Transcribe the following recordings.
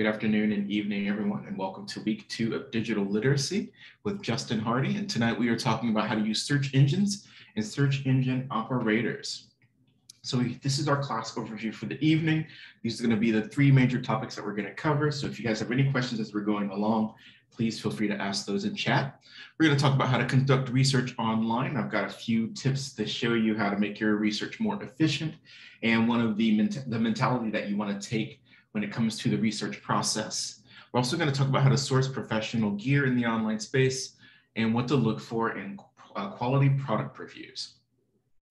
Good afternoon and evening, everyone, and welcome to week two of digital literacy with Justin Hardy. And tonight we are talking about how to use search engines and search engine operators. So we, this is our class overview for the evening. These are going to be the three major topics that we're going to cover. So if you guys have any questions as we're going along, please feel free to ask those in chat. We're going to talk about how to conduct research online. I've got a few tips to show you how to make your research more efficient and one of the, the mentality that you want to take when it comes to the research process. We're also going to talk about how to source professional gear in the online space and what to look for in uh, quality product reviews.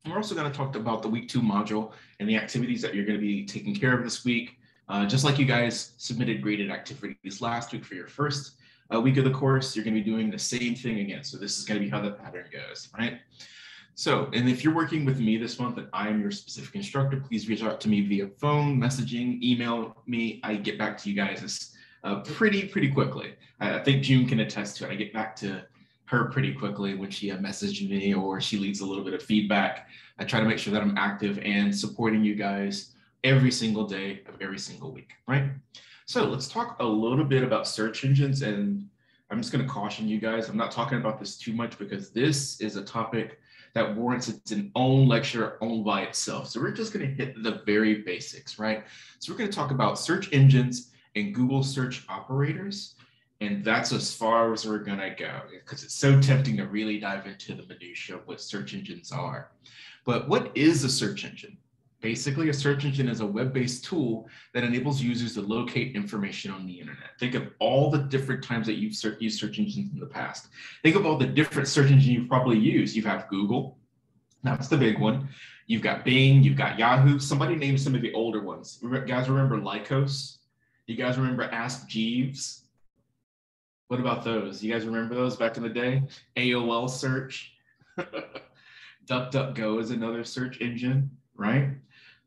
And we're also going to talk about the week two module and the activities that you're going to be taking care of this week. Uh, just like you guys submitted graded activities last week for your first uh, week of the course, you're going to be doing the same thing again. So this is going to be how the pattern goes, right? So, and if you're working with me this month and I am your specific instructor, please reach out to me via phone, messaging, email me. I get back to you guys uh, pretty, pretty quickly. I, think June can attest to it. I get back to her pretty quickly when she uh, messages me or she leaves a little bit of feedback. I try to make sure that I'm active and supporting you guys every single day of every single week, right? So let's talk a little bit about search engines and I'm just going to caution you guys. I'm not talking about this too much because this is a topic that warrants its an own lecture all by itself. So we're just going to hit the very basics, right? So we're going to talk about search engines and Google search operators. And that's as far as we're going to go because it's so tempting to really dive into the minutia of what search engines are. But what is a search engine? Basically, a search engine is a web-based tool that enables users to locate information on the internet. Think of all the different times that you've used search engines in the past. Think of all the different search engines you've probably used. You have Google, that's the big one. You've got Bing, you've got Yahoo. Somebody named some of the older ones. Guys remember Lycos? You guys remember Ask Jeeves? What about those? You guys remember those back in the day? AOL search. DuckDuckGo is another search engine, right?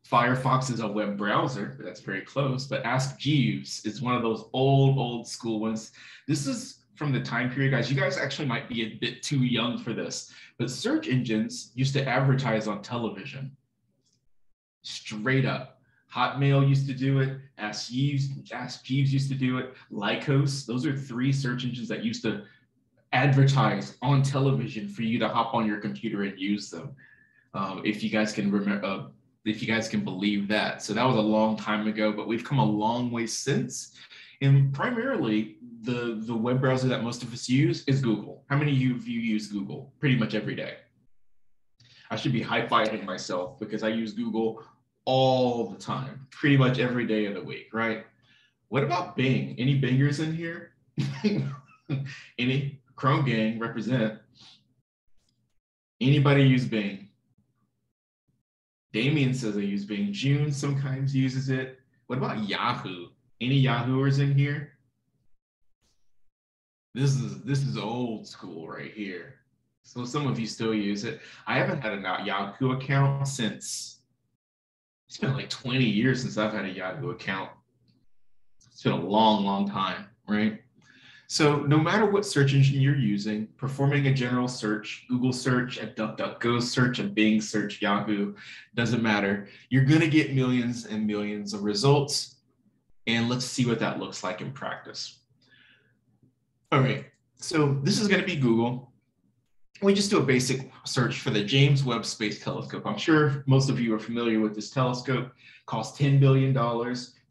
Firefox is a web browser, that's very close, but Ask Jeeves is one of those old, old school ones. This is from the time period, guys. You guys actually might be a bit too young for this, but search engines used to advertise on television. Straight up. Hotmail used to do it. Ask Jeeves, Ask Jeeves used to do it. Lycos, those are three search engines that used to advertise on television for you to hop on your computer and use them. Um, if you guys can remember, uh, if you guys can believe that. So that was a long time ago, but we've come a long way since. And primarily, the, the web browser that most of us use is Google. How many of you use Google pretty much every day? I should be high-fiving myself because I use Google all the time, pretty much every day of the week, right? What about Bing? Any Bingers in here? Any Chrome gang represent? Anybody use Bing? Damien says I use Bing. June sometimes uses it. What about Yahoo? Any Yahooers in here? This is this is old school right here. So some of you still use it. I haven't had a Yahoo account since it's been like 20 years since I've had a Yahoo account. It's been a long, long time, right? So no matter what search engine you're using, performing a general search, Google search, a DuckDuckGo search, a Bing search, Yahoo, doesn't matter. You're gonna get millions and millions of results. And let's see what that looks like in practice. All right, so this is gonna be Google. We just do a basic search for the James Webb Space Telescope. I'm sure most of you are familiar with this telescope. Cost $10 billion,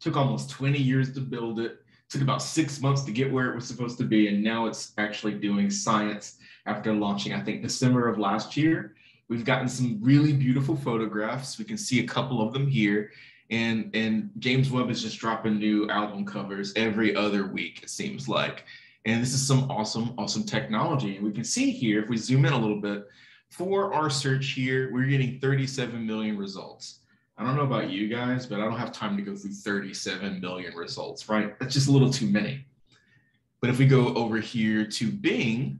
took almost 20 years to build it took about six months to get where it was supposed to be, and now it's actually doing science after launching, I think, December of last year. We've gotten some really beautiful photographs. We can see a couple of them here. And, and James Webb is just dropping new album covers every other week, it seems like. And this is some awesome, awesome technology. And we can see here, if we zoom in a little bit, for our search here, we're getting 37 million results. I don't know about you guys, but I don't have time to go through 37 million results, right? That's just a little too many. But if we go over here to Bing,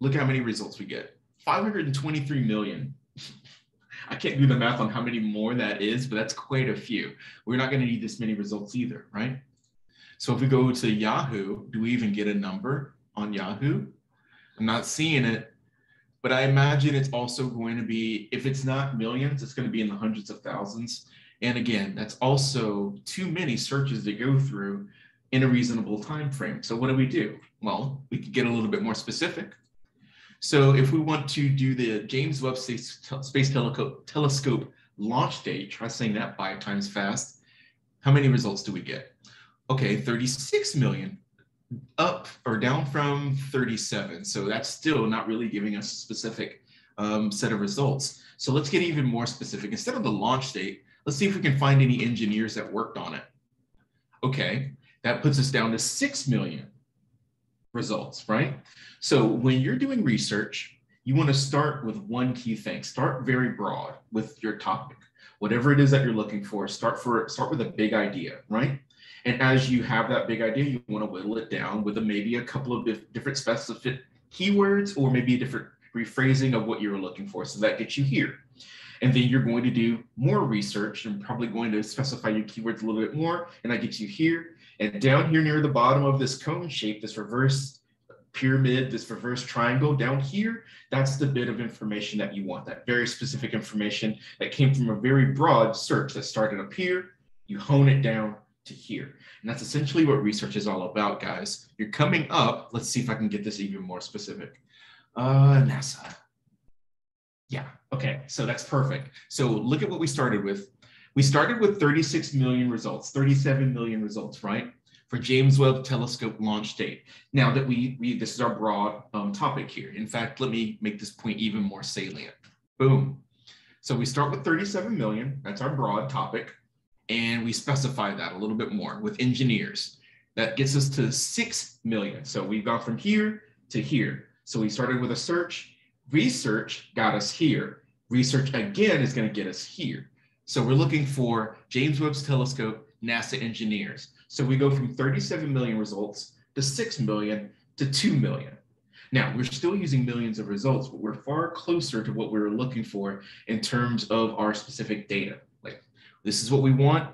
look how many results we get 523 million. I can't do the math on how many more that is, but that's quite a few. We're not going to need this many results either, right? So if we go to Yahoo, do we even get a number on Yahoo? I'm not seeing it, but I imagine it's also going to be, if it's not millions, it's going to be in the hundreds of thousands. And again, that's also too many searches to go through in a reasonable time frame. So what do we do? Well, we could get a little bit more specific. So if we want to do the James Webb Space, Space Telescope launch date, try saying that five times fast, how many results do we get? Okay, 36 million up or down from 37. So that's still not really giving us a specific um, set of results. So let's get even more specific. Instead of the launch date, let's see if we can find any engineers that worked on it. Okay, that puts us down to 6 million results, right? So when you're doing research, you want to start with one key thing. Start very broad with your topic. Whatever it is that you're looking for, start for start with a big idea, right? And as you have that big idea, you want to whittle it down with a, maybe a couple of different specific keywords or maybe a different rephrasing of what you're looking for. So that gets you here. And then you're going to do more research and probably going to specify your keywords a little bit more. And that gets you here. And down here near the bottom of this cone shape, this reverse pyramid, this reverse triangle down here, that's the bit of information that you want, that very specific information that came from a very broad search that started up here. You hone it down to here. And that's essentially what research is all about, guys. You're coming up. Let's see if I can get this even more specific. Uh, NASA. Yeah, okay, so that's perfect. So look at what we started with. We started with 36 million results, 37 million results, right? For James Webb Telescope launch date. Now that we, we this is our broad um, topic here. In fact, let me make this point even more salient. Boom. So we start with 37 million, that's our broad topic, and we specify that a little bit more with engineers. That gets us to 6 million. So we've gone from here to here. So we started with a search, research got us here. Research again is going to get us here. So we're looking for James Webb's telescope, NASA engineers. So we go from 37 million results to 6 million to 2 million. Now, we're still using millions of results, but we're far closer to what we were looking for in terms of our specific data. This is what we want.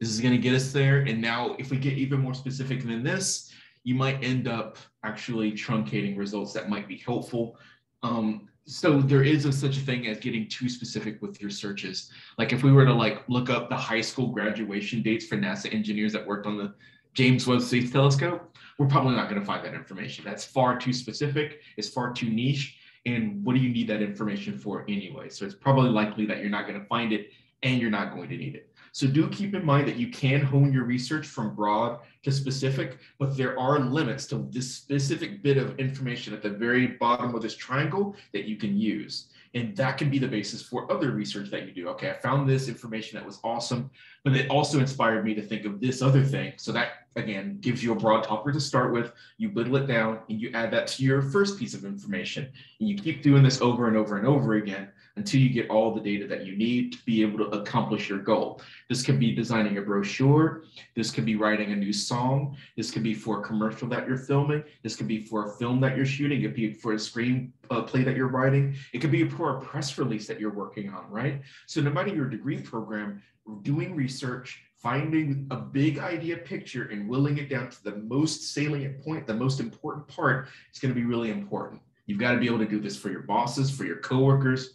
This is going to get us there. And now, if we get even more specific than this, you might end up actually truncating results that might be helpful. Um, so there is a, such a thing as getting too specific with your searches. Like if we were to like look up the high school graduation dates for NASA engineers that worked on the James Webb Space Telescope, we're probably not going to find that information. That's far too specific. It's far too niche. And what do you need that information for anyway? So it's probably likely that you're not going to find it and you're not going to need it. So do keep in mind that you can hone your research from broad to specific, but there are limits to this specific bit of information at the very bottom of this triangle that you can use. And that can be the basis for other research that you do. Okay, I found this information that was awesome, but it also inspired me to think of this other thing. So that again gives you a broad topic to start with. You whittle it down and you add that to your first piece of information. And you keep doing this over and over and over again until you get all the data that you need to be able to accomplish your goal. This could be designing a brochure. This could be writing a new song. This could be for a commercial that you're filming. This could be for a film that you're shooting. It could be for a screen uh, play that you're writing. It could be for a press release that you're working on, right? So no matter your degree program, doing research, finding a big idea picture and willing it down to the most salient point, the most important part is going to be really important. You've got to be able to do this for your bosses, for your coworkers,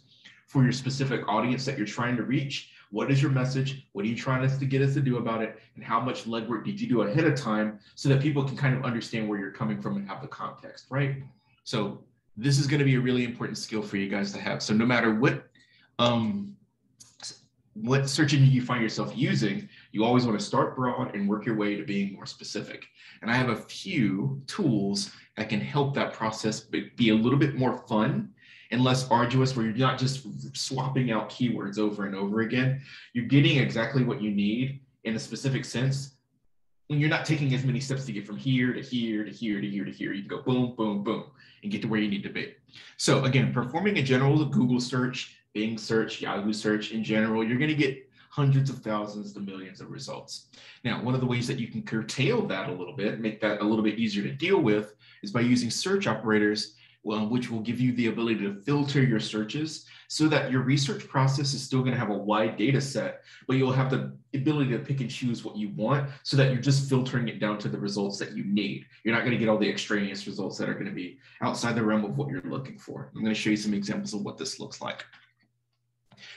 for your specific audience that you're trying to reach. What is your message? What are you trying us to get us to do about it? And how much legwork did you do ahead of time so that people can kind of understand where you're coming from and have the context, right? So this is going to be a really important skill for you guys to have. So no matter what um, what search engine you find yourself using, you always want to start broad and work your way to being more specific. And I have a few tools that can help that process be a little bit more fun and less arduous where you're not just swapping out keywords over and over again. You're getting exactly what you need in a specific sense. And you're not taking as many steps to get from here to here to here to here to here. You can go boom, boom, boom, and get to where you need to be. So again, performing a general Google search, Bing search, Yahoo search in general, you're going to get hundreds of thousands to millions of results. Now, one of the ways that you can curtail that a little bit, make that a little bit easier to deal with, is by using search operators well, which will give you the ability to filter your searches so that your research process is still going to have a wide data set, but you'll have the ability to pick and choose what you want so that you're just filtering it down to the results that you need. You're not going to get all the extraneous results that are going to be outside the realm of what you're looking for. I'm going to show you some examples of what this looks like.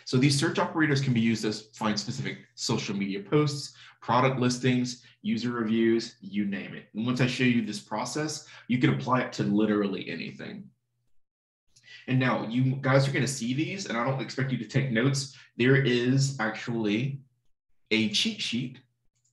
So these search operators can be used to find specific social media posts, product listings, user reviews, you name it. And once I show you this process, you can apply it to literally anything. And now you guys are going to see these, and I don't expect you to take notes. There is actually a cheat sheet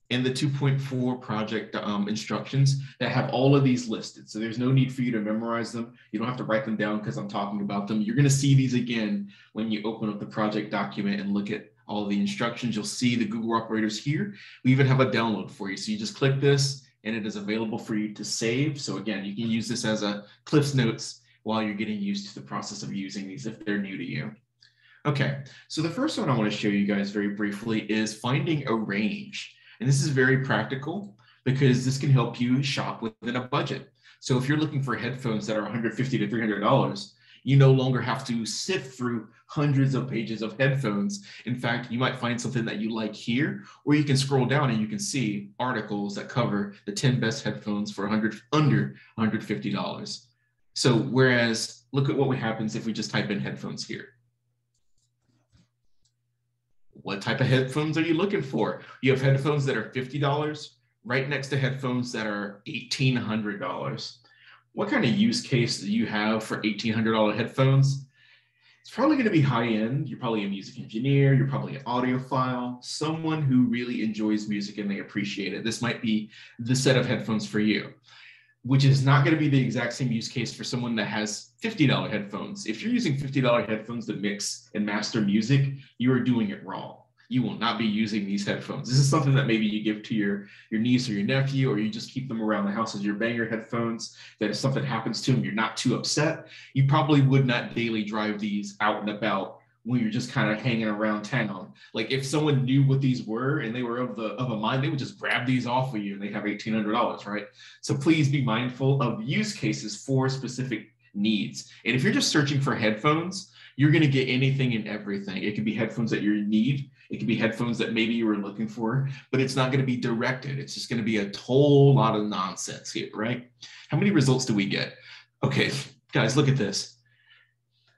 in the 2.4 project um, instructions that have all of these listed. So there's no need for you to memorize them. You don't have to write them down because I'm talking about them. You're going to see these again when you open up the project document and look at all the instructions. You'll see the Google operators here. We even have a download for you. So you just click this and it is available for you to save. So again, you can use this as a Cliff's Notes while you're getting used to the process of using these if they're new to you. Okay, so the first one I want to show you guys very briefly is finding a range. And this is very practical because this can help you shop within a budget. So if you're looking for headphones that are 150 to $300, you no longer have to sift through hundreds of pages of headphones. In fact, you might find something that you like here, or you can scroll down and you can see articles that cover the 10 best headphones for 100 under $150. So whereas look at what happens if we just type in headphones here. What type of headphones are you looking for? You have headphones that are $50 right next to headphones that are $1,800. What kind of use case do you have for $1,800 headphones? It's probably going to be high end. You're probably a music engineer. You're probably an audiophile, someone who really enjoys music and they appreciate it. This might be the set of headphones for you which is not going to be the exact same use case for someone that has $50 headphones. If you're using $50 headphones to mix and master music, you are doing it wrong. You will not be using these headphones. This is something that maybe you give to your, your niece or your nephew, or you just keep them around the house as your banger headphones. That if something happens to them, you're not too upset. You probably would not daily drive these out and about when you're just kind of hanging around town. Like if someone knew what these were and they were of the of a mind, they would just grab these off of you and they have eighteen hundred dollars, right? So please be mindful of use cases for specific needs. And if you're just searching for headphones, you're going to get anything and everything. It could be headphones that you need. It could be headphones that maybe you were looking for, but it's not going to be directed. It's just going to be a whole lot of nonsense here, right? How many results do we get? Okay, guys, look at this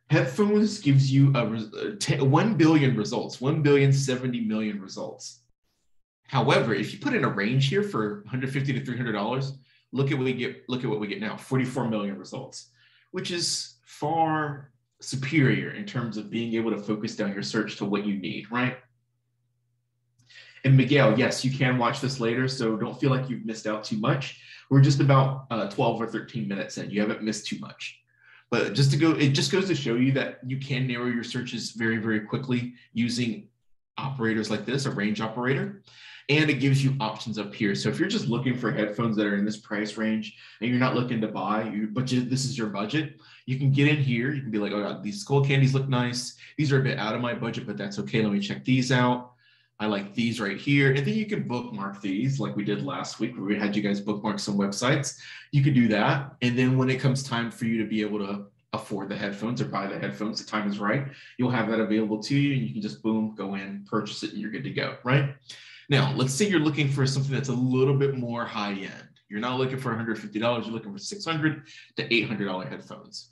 Headphones gives you a, a uh, 1 billion results, 1 billion 70 million results. However, if you put in a range here for 150 to 300 dollars, look at what we get. Look at what we get now: 44 million results, which is far superior in terms of being able to focus down your search to what you need, right? And Miguel, yes, you can watch this later, so don't feel like you've missed out too much. We're just about uh, 12 or 13 minutes in. You haven't missed too much. But just to go, it just goes to show you that you can narrow your searches very, very quickly using operators like this, a range operator. And it gives you options up here. So if you're just looking for headphones that are in this price range and you're not looking to buy, you, but you, this is your budget, you can get in here. You can be like, oh, God, these Skullcandies look nice. These are a bit out of my budget, but that's okay. Let me check these out. I like these right here. And then you can bookmark these like we did last week where we had you guys bookmark some websites. You could do that. And then when it comes time for you to be able to afford the headphones or buy the headphones, the time is right, you'll have that available to you and you can just boom, go in, purchase it, and you're good to go, right? Now, let's say you're looking for something that's a little bit more high end. You're not looking for $150, you're looking for 600 to $800 headphones.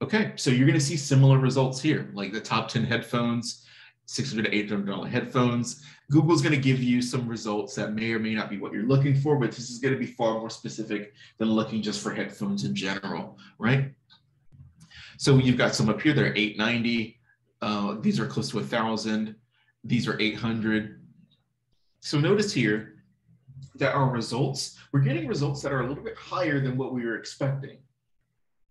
Okay, so you're gonna see similar results here, like the top 10 headphones, 600 to 800 dollar headphones. Google's going to give you some results that may or may not be what you're looking for, but this is going to be far more specific than looking just for headphones in general, right? So you've got some up here that are 890. Uh, these are close to a thousand. These are 800. So notice here that our results, we're getting results that are a little bit higher than what we were expecting,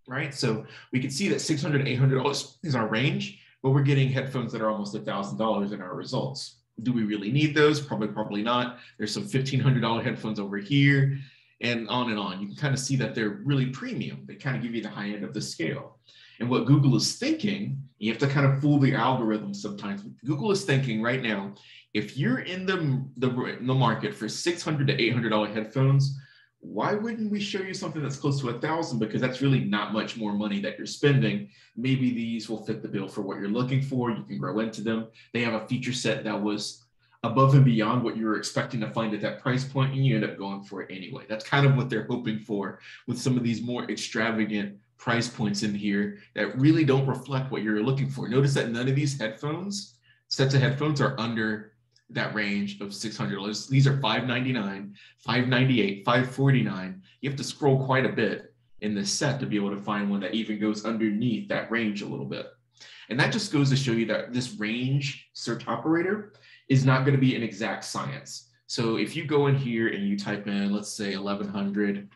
right? So we can see that 600 $800 is our range but we're getting headphones that are almost a thousand dollars in our results. Do we really need those? Probably, probably not. There's some $1,500 headphones over here and on and on. You can kind of see that they're really premium. They kind of give you the high end of the scale. And what Google is thinking, you have to kind of fool the algorithm sometimes. Google is thinking right now, if you're in the, the, the market for 600 to $800 headphones, why wouldn't we show you something that's close to a thousand? Because that's really not much more money that you're spending. Maybe these will fit the bill for what you're looking for. You can grow into them. They have a feature set that was above and beyond what you were expecting to find at that price point, and you end up going for it anyway. That's kind of what they're hoping for with some of these more extravagant price points in here that really don't reflect what you're looking for. Notice that none of these headphones sets of headphones are under that range of $600. These are 599, 598, 549. You have to scroll quite a bit in this set to be able to find one that even goes underneath that range a little bit. And that just goes to show you that this range search operator is not going to be an exact science. So if you go in here and you type in, let's say 1100,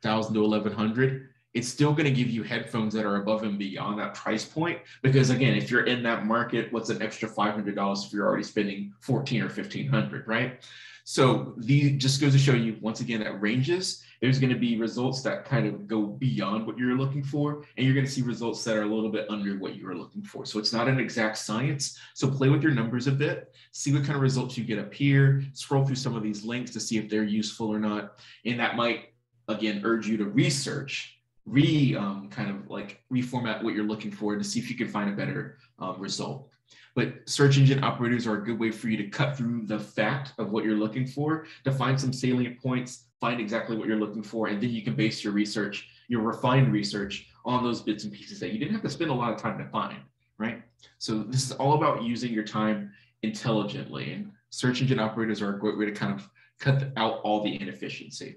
1000 to 1100, it's still going to give you headphones that are above and beyond that price point. Because again, if you're in that market, what's an extra $500 if you're already spending 14 or 1500, right? So the just goes to show you once again that ranges, there's going to be results that kind of go beyond what you're looking for, and you're going to see results that are a little bit under what you are looking for. So it's not an exact science. So play with your numbers a bit, see what kind of results you get up here, scroll through some of these links to see if they're useful or not. And that might again urge you to research re um, kind of like reformat what you're looking for to see if you can find a better um, result. But search engine operators are a good way for you to cut through the fact of what you're looking for, to find some salient points, find exactly what you're looking for, and then you can base your research, your refined research on those bits and pieces that you didn't have to spend a lot of time to find, right? So this is all about using your time intelligently, and search engine operators are a great way to kind of cut out all the inefficiency.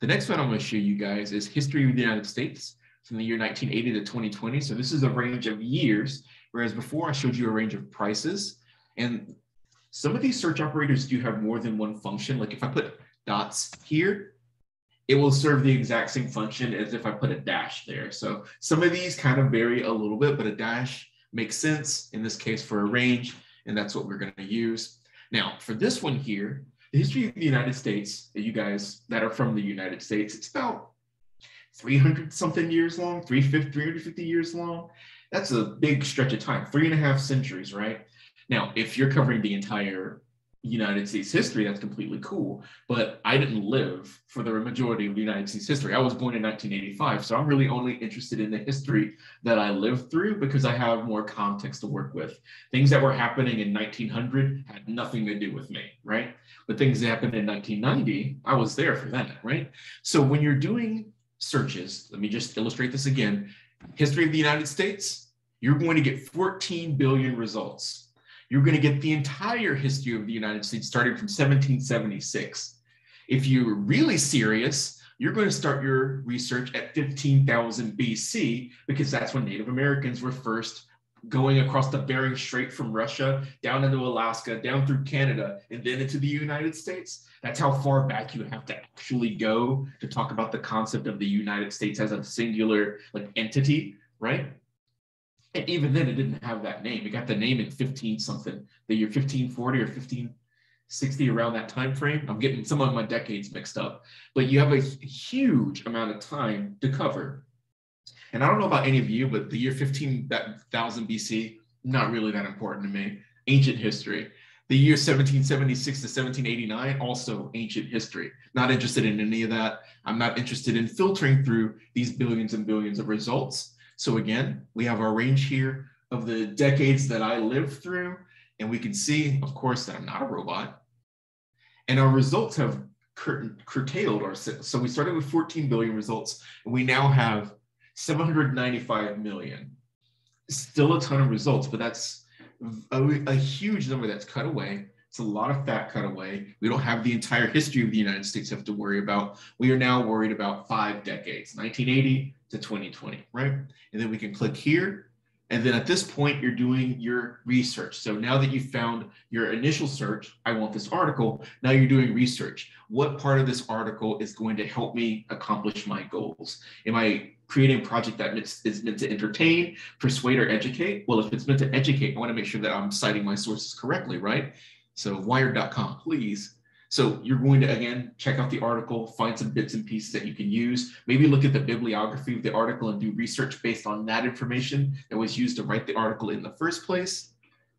The next one I'm going to show you guys is history of the United States from the year 1980 to 2020. So this is a range of years, whereas before I showed you a range of prices. And some of these search operators do have more than one function. Like if I put dots here, it will serve the exact same function as if I put a dash there. So some of these kind of vary a little bit, but a dash makes sense in this case for a range, and that's what we're going to use. Now, for this one here, the history of the United States, you guys that are from the United States, it's about 300 something years long, 350, 350 years long. That's a big stretch of time, three and a half centuries, right? Now, if you're covering the entire United States history, that's completely cool. But I didn't live for the majority of the United States history. I was born in 1985. So I'm really only interested in the history that I lived through because I have more context to work with. Things that were happening in 1900 had nothing to do with me, right? But things that happened in 1990, I was there for that, right? So when you're doing searches, let me just illustrate this again history of the United States, you're going to get 14 billion results you're going to get the entire history of the United States starting from 1776. If you're really serious, you're going to start your research at 15,000 BC because that's when Native Americans were first going across the Bering Strait from Russia down into Alaska, down through Canada, and then into the United States. That's how far back you have to actually go to talk about the concept of the United States as a singular like entity, right? And even then, it didn't have that name. It got the name in 15 something, the year 1540 or 1560, around that time frame. I'm getting some of my decades mixed up, but you have a huge amount of time to cover. And I don't know about any of you, but the year 15,000 BC, not really that important to me. Ancient history. The year 1776 to 1789, also ancient history. Not interested in any of that. I'm not interested in filtering through these billions and billions of results. So again, we have our range here of the decades that I lived through, and we can see, of course, that I'm not a robot. And our results have cur curtailed our, so we started with 14 billion results, and we now have 795 million. Still a ton of results, but that's a, a huge number that's cut away. It's a lot of fat cut away. We don't have the entire history of the United States have to worry about. We are now worried about five decades, 1980 to 2020, right? And then we can click here. And then at this point, you're doing your research. So now that you've found your initial search, I want this article, now you're doing research. What part of this article is going to help me accomplish my goals? Am I creating a project that is meant to entertain, persuade, or educate? Well, if it's meant to educate, I want to make sure that I'm citing my sources correctly, right? So wired.com, please so you're going to, again, check out the article, find some bits and pieces that you can use. Maybe look at the bibliography of the article and do research based on that information that was used to write the article in the first place.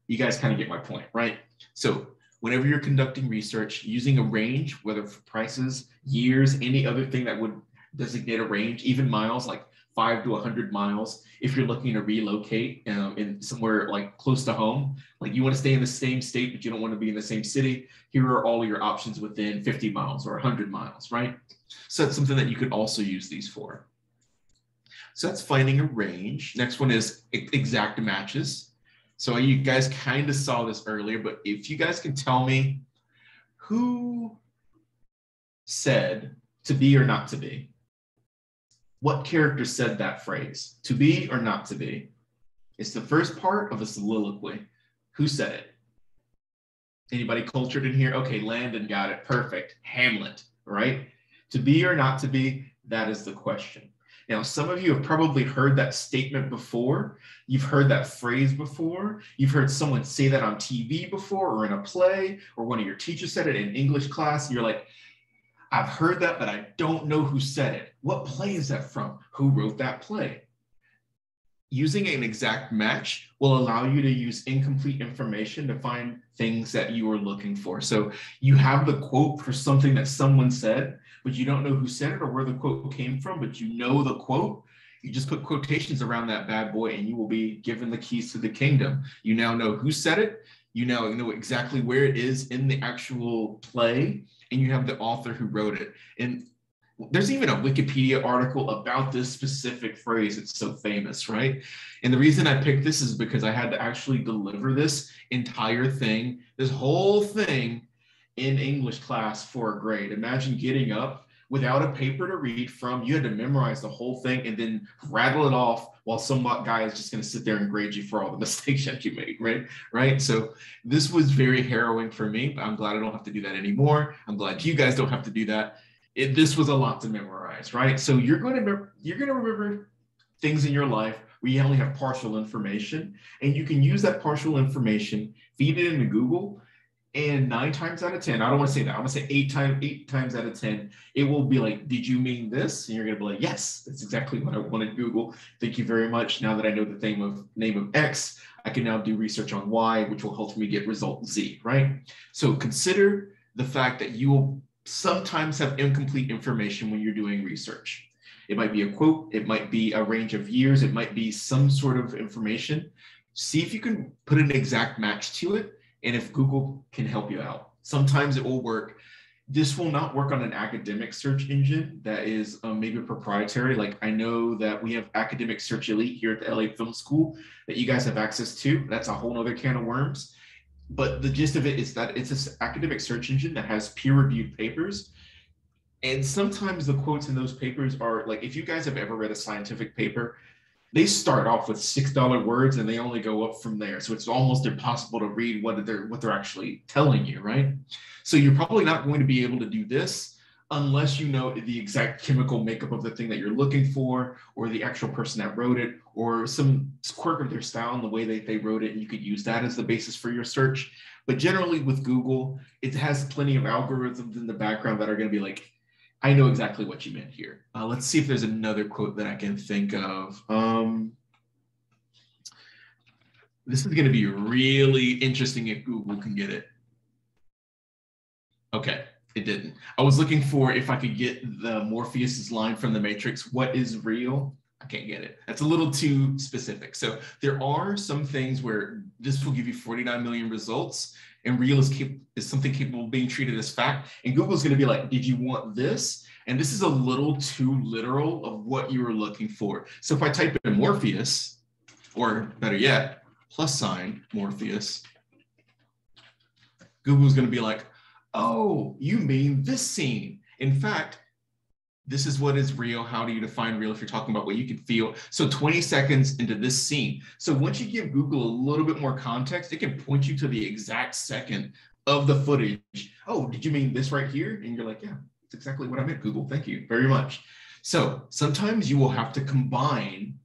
You guys kind of get my point, right? So whenever you're conducting research, using a range, whether for prices, years, any other thing that would designate a range, even miles, like five to 100 miles if you're looking to relocate um, in somewhere like close to home like you want to stay in the same state but you don't want to be in the same city here are all your options within 50 miles or 100 miles right? So that's something that you could also use these for. So that's finding a range. Next one is exact matches. So you guys kind of saw this earlier, but if you guys can tell me who said to be or not to be, what character said that phrase, to be or not to be? It's the first part of a soliloquy. Who said it? Anybody cultured in here? Okay, Landon got it. Perfect. Hamlet, right? To be or not to be, that is the question. Now, some of you have probably heard that statement before. You've heard that phrase before. You've heard someone say that on TV before or in a play, or one of your teachers said it in English class. And you're like, I've heard that, but I don't know who said it. What play is that from? Who wrote that play? Using an exact match will allow you to use incomplete information to find things that you are looking for. So you have the quote for something that someone said, but you don't know who said it or where the quote came from, but you know the quote. You just put quotations around that bad boy and you will be given the keys to the kingdom. You now know who said it. You now know exactly where it is in the actual play and you have the author who wrote it. And there's even a Wikipedia article about this specific phrase. It's so famous, right? And the reason I picked this is because I had to actually deliver this entire thing, this whole thing in English class for a grade. Imagine getting up without a paper to read from. You had to memorize the whole thing and then rattle it off while some guy is just going to sit there and grade you for all the mistakes that you made, right? Right. So this was very harrowing for me, I'm glad I don't have to do that anymore. I'm glad you guys don't have to do that. It, this was a lot to memorize, right? So you're going to you're going to remember things in your life where you only have partial information, and you can use that partial information, feed it into Google, and nine times out of 10, I don't want to say that. I'm to say eight times, eight times out of 10, it will be like, did you mean this? And you're going to be like, yes, that's exactly what I wanted Google. Thank you very much. Now that I know the name of name of X, I can now do research on Y, which will help me get result Z, right? So consider the fact that you will sometimes have incomplete information when you're doing research. It might be a quote, it might be a range of years, it might be some sort of information. See if you can put an exact match to it and if Google can help you out. Sometimes it will work. This will not work on an academic search engine that is um, maybe proprietary. Like I know that we have Academic Search Elite here at the LA Film School that you guys have access to. That's a whole other can of worms. But the gist of it is that it's an academic search engine that has peer-reviewed papers. And sometimes the quotes in those papers are like, if you guys have ever read a scientific paper, they start off with six dollar words and they only go up from there. So it's almost impossible to read what they're what they're actually telling you, right? So you're probably not going to be able to do this unless you know the exact chemical makeup of the thing that you're looking for, or the actual person that wrote it, or some quirk of their style and the way that they wrote it. And you could use that as the basis for your search. But generally with Google, it has plenty of algorithms in the background that are going to be like, I know exactly what you meant here. Uh, let's see if there's another quote that I can think of. Um, this is going to be really interesting if Google can get it. Okay, it didn't. I was looking for if I could get the Morpheus's line from the Matrix, what is real? I can't get it. That's a little too specific. So there are some things where this will give you 49 million results and real is, cap- is something capable of being treated as fact. And Google's going to be like, did you want this? And this is a little too literal of what you were looking for. So if I type in Morpheus, or better yet, plus sign Morpheus, Google's going to be like, oh, you mean this scene. In fact, this is what is real. How do you define real if you're talking about what you can feel? So 20 seconds into this scene. So once you give Google a little bit more context, it can point you to the exact second of the footage. Oh, did you mean this right here? And you're like, yeah, that's exactly what I meant, Google. Thank you very much. So sometimes you will have to combine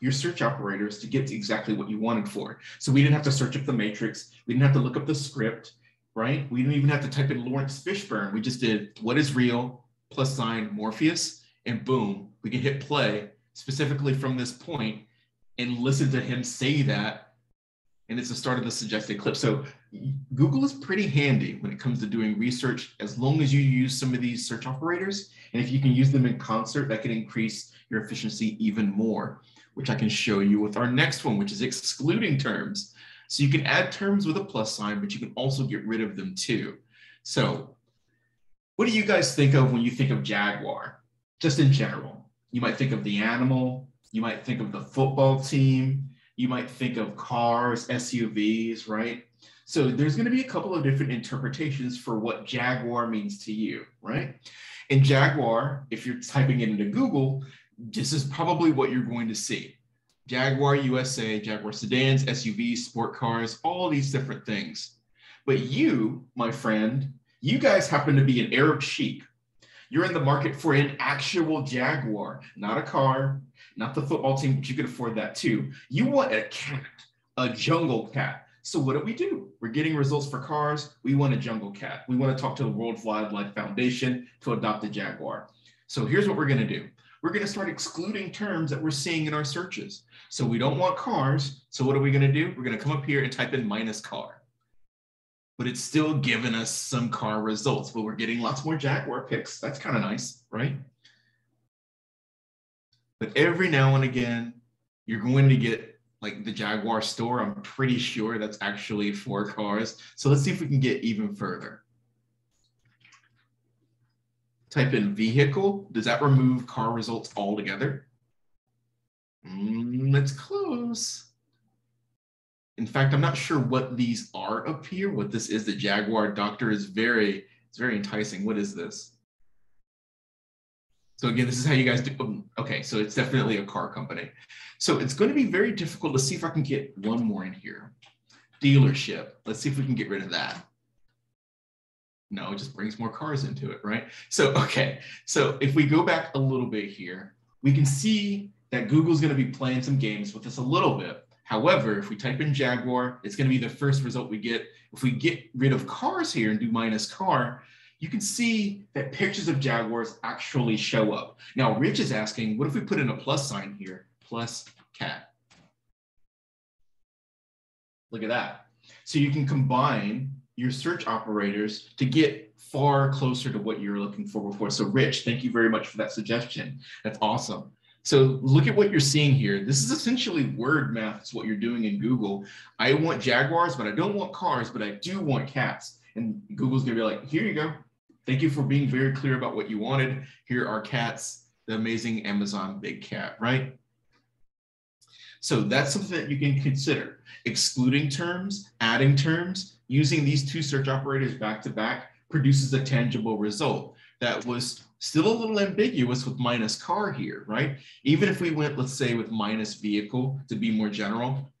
your search operators to get to exactly what you wanted for. So we didn't have to search up the matrix. We didn't have to look up the script, right? We didn't even have to type in Laurence Fishburne. We just did what is real, plus sign Morpheus, and boom, we can hit play specifically from this point and listen to him say that. And it's the start of the suggested clip. So Google is pretty handy when it comes to doing research as long as you use some of these search operators. And if you can use them in concert, that can increase your efficiency even more, which I can show you with our next one, which is excluding terms. So you can add terms with a plus sign, but you can also get rid of them too. So what do you guys think of when you think of Jaguar? Just in general. You might think of the animal, you might think of the football team, you might think of cars, SUVs, right? So there's going to be a couple of different interpretations for what Jaguar means to you, right? In Jaguar, if you're typing it into Google, this is probably what you're going to see. Jaguar USA, Jaguar sedans, SUVs, sport cars, all these different things. But you, my friend, you guys happen to be an Arab sheik. You're in the market for an actual Jaguar, not a car, not the football team, but you can afford that too. You want a cat, a jungle cat so what do we do? We're getting results for cars. We want a jungle cat. We want to talk to the World Wildlife Foundation to adopt a jaguar. So here's what we're going to do. We're going to start excluding terms that we're seeing in our searches. So we don't want cars. So what are we going to do? We're going to come up here and type in minus car. But it's still giving us some car results, but we're getting lots more Jaguar picks. That's kind of nice, right? But every now and again, you're going to get like the Jaguar store. I'm pretty sure that's actually for cars. So let's see if we can get even further. Type in vehicle. Does that remove car results altogether? Mm, that's close. In fact, I'm not sure what these are up here. What this is, the Jaguar Doctor is very, it's very enticing. What is this? So again, this is how you guys do. Um, okay, so it's definitely a car company. So it's going to be very difficult to see if I can get one more in here. Dealership. Let's see if we can get rid of that. No, it just brings more cars into it, right? So, okay. So if we go back a little bit here, we can see that Google's going to be playing some games with us a little bit. However, if we type in Jaguar, it's going to be the first result we get. If we get rid of cars here and do minus car, you can see that pictures of Jaguars actually show up. Now, Rich is asking, what if we put in a plus sign here, plus cat? Look at that. So you can combine your search operators to get far closer to what you're looking for before. So Rich, thank you very much for that suggestion. That's awesome. So look at what you're seeing here. This is essentially word math. It's what you're doing in Google. I want Jaguars, but I don't want cars, but I do want cats. And Google's gonna be like, here you go. Thank you for being very clear about what you wanted. Here are cats, the amazing Amazon big cat, right? So that's something that you can consider. Excluding terms, adding terms, using these two search operators back to back produces a tangible result that was still a little ambiguous with minus car here, right? Even if we went, let's say, with minus vehicle to be more general,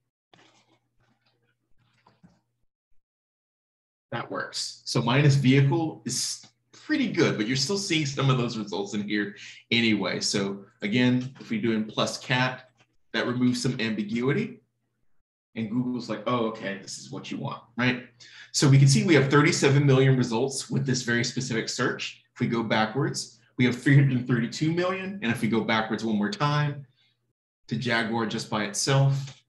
that works. So minus vehicle is pretty good, but you're still seeing some of those results in here anyway. So again, if we do in plus cat, that removes some ambiguity. And Google's like, oh, okay, this is what you want, right? So we can see we have 37 million results with this very specific search. If we go backwards, we have 332 million. And if we go backwards one more time to Jaguar just by itself,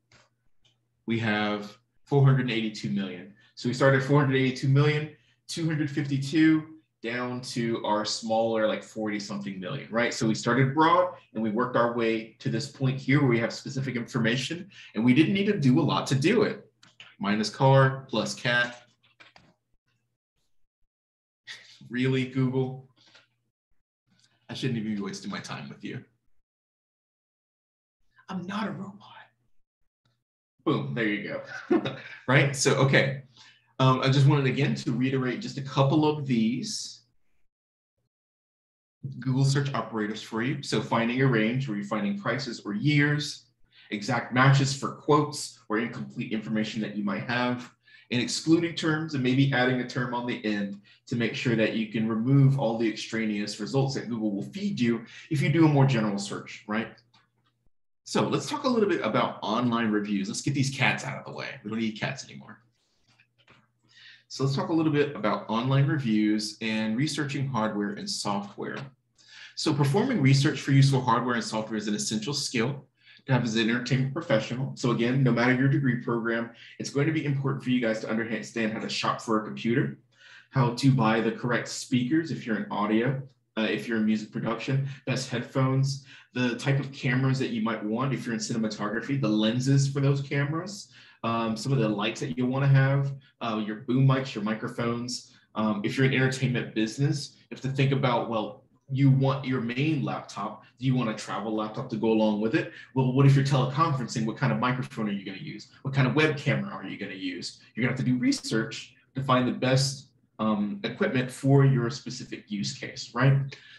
we have 482 million. So we started 482 million, 252 down to our smaller, like 40 something million, right? So we started broad and we worked our way to this point here where we have specific information and we didn't need to do a lot to do it. Minus car plus cat. really, Google? I shouldn't even be wasting my time with you. I'm not a robot. Boom, there you go. right? So, okay. Um, I just wanted again to reiterate just a couple of these Google search operators for you. So finding a range where you're finding prices or years, exact matches for quotes or incomplete information that you might have, and excluding terms and maybe adding a term on the end to make sure that you can remove all the extraneous results that Google will feed you if you do a more general search, right? So let's talk a little bit about online reviews. Let's get these cats out of the way. We don't need cats anymore. So let's talk a little bit about online reviews and researching hardware and software. So performing research for useful hardware and software is an essential skill to have as an entertainment professional. So again, no matter your degree program, it's going to be important for you guys to understand how to shop for a computer, how to buy the correct speakers if you're in audio, uh, if you're in music production, best headphones, the type of cameras that you might want if you're in cinematography, the lenses for those cameras, um, some of the lights that you want to have, uh, your boom mics, your microphones. Um, if you're an entertainment business, you have to think about, well, you want your main laptop? Do you want a travel laptop to go along with it? Well, what if you're teleconferencing? What kind of microphone are you going to use? What kind of web camera are you going to use? You're going to have to do research to find the best um, equipment for your specific use case, right?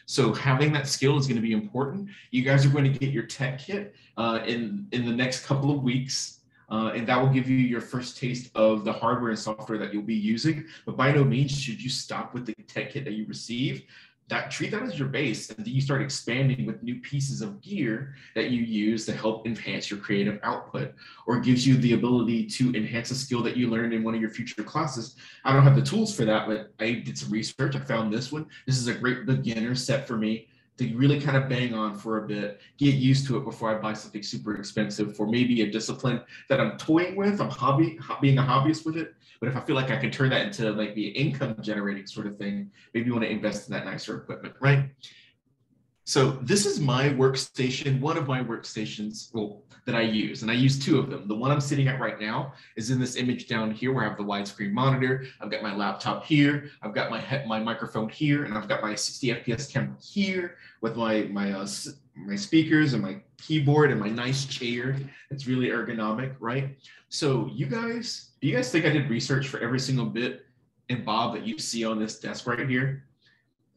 So having that skill is going to be important. You guys are going to get your tech kit uh, in in the next couple of weeks. Uh, and that will give you your first taste of the hardware and software that you'll be using. But by no means should you stop with the tech kit that you receive. That treat that as your base and then you start expanding with new pieces of gear that you use to help enhance your creative output or gives you the ability to enhance a skill that you learned in one of your future classes. I don't have the tools for that but i did some research. I found this one. This is a great beginner set for me to really kind of bang on for a bit, get used to it before I buy something super expensive for maybe a discipline that I'm toying with. I'm hobby being a hobbyist with it. But if I feel like I can turn that into like the income generating sort of thing, maybe you want to invest in that nicer equipment, right? So this is my workstation, one of my workstations well, that I use, and I use two of them. The one I'm sitting at right now is in this image down here where I have the widescreen monitor. I've got my laptop here. I've got my my microphone here, and I've got my 60 FPS camera here with my my uh, my speakers and my keyboard and my nice chair. It's really ergonomic, right? So you guys, do you guys think I did research for every single bit and Bob that you see on this desk right here?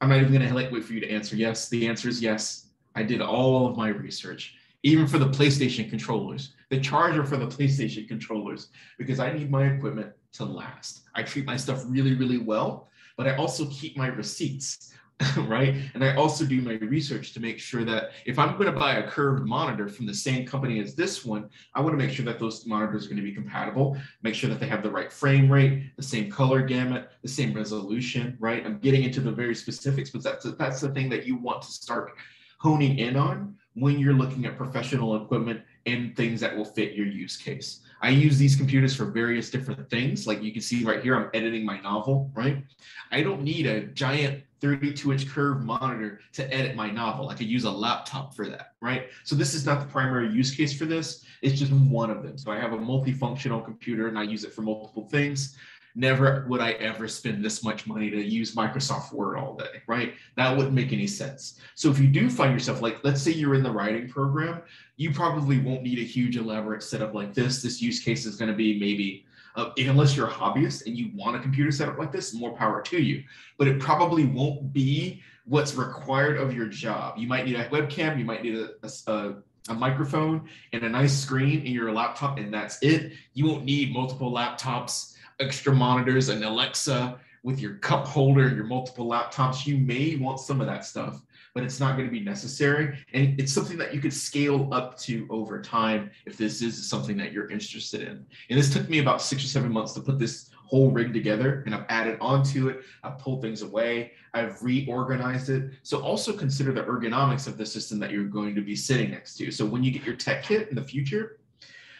I'm not even to like wait for you to answer yes. The answer is yes. I did all of my research, even for the PlayStation controllers, the charger for the PlayStation controllers, because I need my equipment to last. I treat my stuff really, really well, but I also keep my receipts. right? And I also do my research to make sure that if I'm going to buy a curved monitor from the same company as this one, I want to make sure that those monitors are going to be compatible, make sure that they have the right frame rate, the same color gamut, the same resolution, right? I'm getting into the very specifics, but that's, that's the thing that you want to start honing in on when you're looking at professional equipment and things that will fit your use case. I use these computers for various different things. Like you can see right here, I'm editing my novel, right? I don't need a giant 32 inch curved monitor to edit my novel. I could use a laptop for that, right? So this is not the primary use case for this. It's just one of them. So I have a multifunctional computer and I use it for multiple things. Never would I ever spend this much money to use Microsoft Word all day, right? That wouldn't make any sense. So if you do find yourself like, let's say you're in the writing program, you probably won't need a huge elaborate setup like this. This use case is going to be maybe uh, unless you're a hobbyist and you want a computer setup like this, more power to you. But it probably won't be what's required of your job. You might need a webcam, you might need a, a, a microphone and a nice screen in your laptop, and that's it. You won't need multiple laptops, extra monitors, and Alexa with your cup holder, and your multiple laptops. You may want some of that stuff, but it's not going to be necessary. And it's something that you could scale up to over time if this is something that you're interested in. And this took me about six or seven months to put this whole rig together and I've added onto it. I've pulled things away. I've reorganized it. So also consider the ergonomics of the system that you're going to be sitting next to. So when you get your tech kit in the future,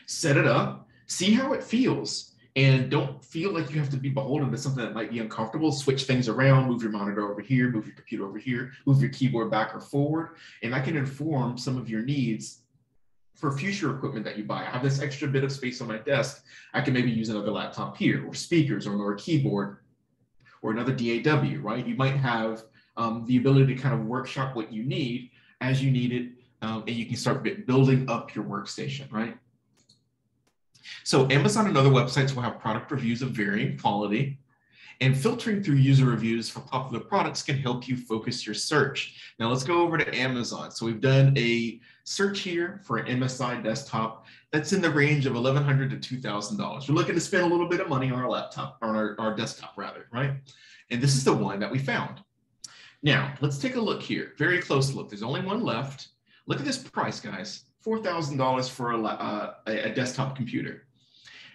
set it up, see how it feels and don't feel like you have to be beholden to something that might be uncomfortable. Switch things around, move your monitor over here, move your computer over here, move your keyboard back or forward, and that can inform some of your needs for future equipment that you buy. I have this extra bit of space on my desk. I can maybe use another laptop here, or speakers, or another keyboard, or another DAW, right? You might have um, the ability to kind of workshop what you need as you need it, um, and you can start building up your workstation, right? So Amazon and other websites will have product reviews of varying quality, and filtering through user reviews for popular products can help you focus your search. Now let's go over to Amazon. So we've done a search here for an MSI desktop that's in the range of $1,100 to $2,000. We're looking to spend a little bit of money on our laptop, on our, our desktop rather, right? And this is the one that we found. Now let's take a look here, very close look. There's only one left. Look at this price, guys. $4,000 for a, uh, a, desktop computer.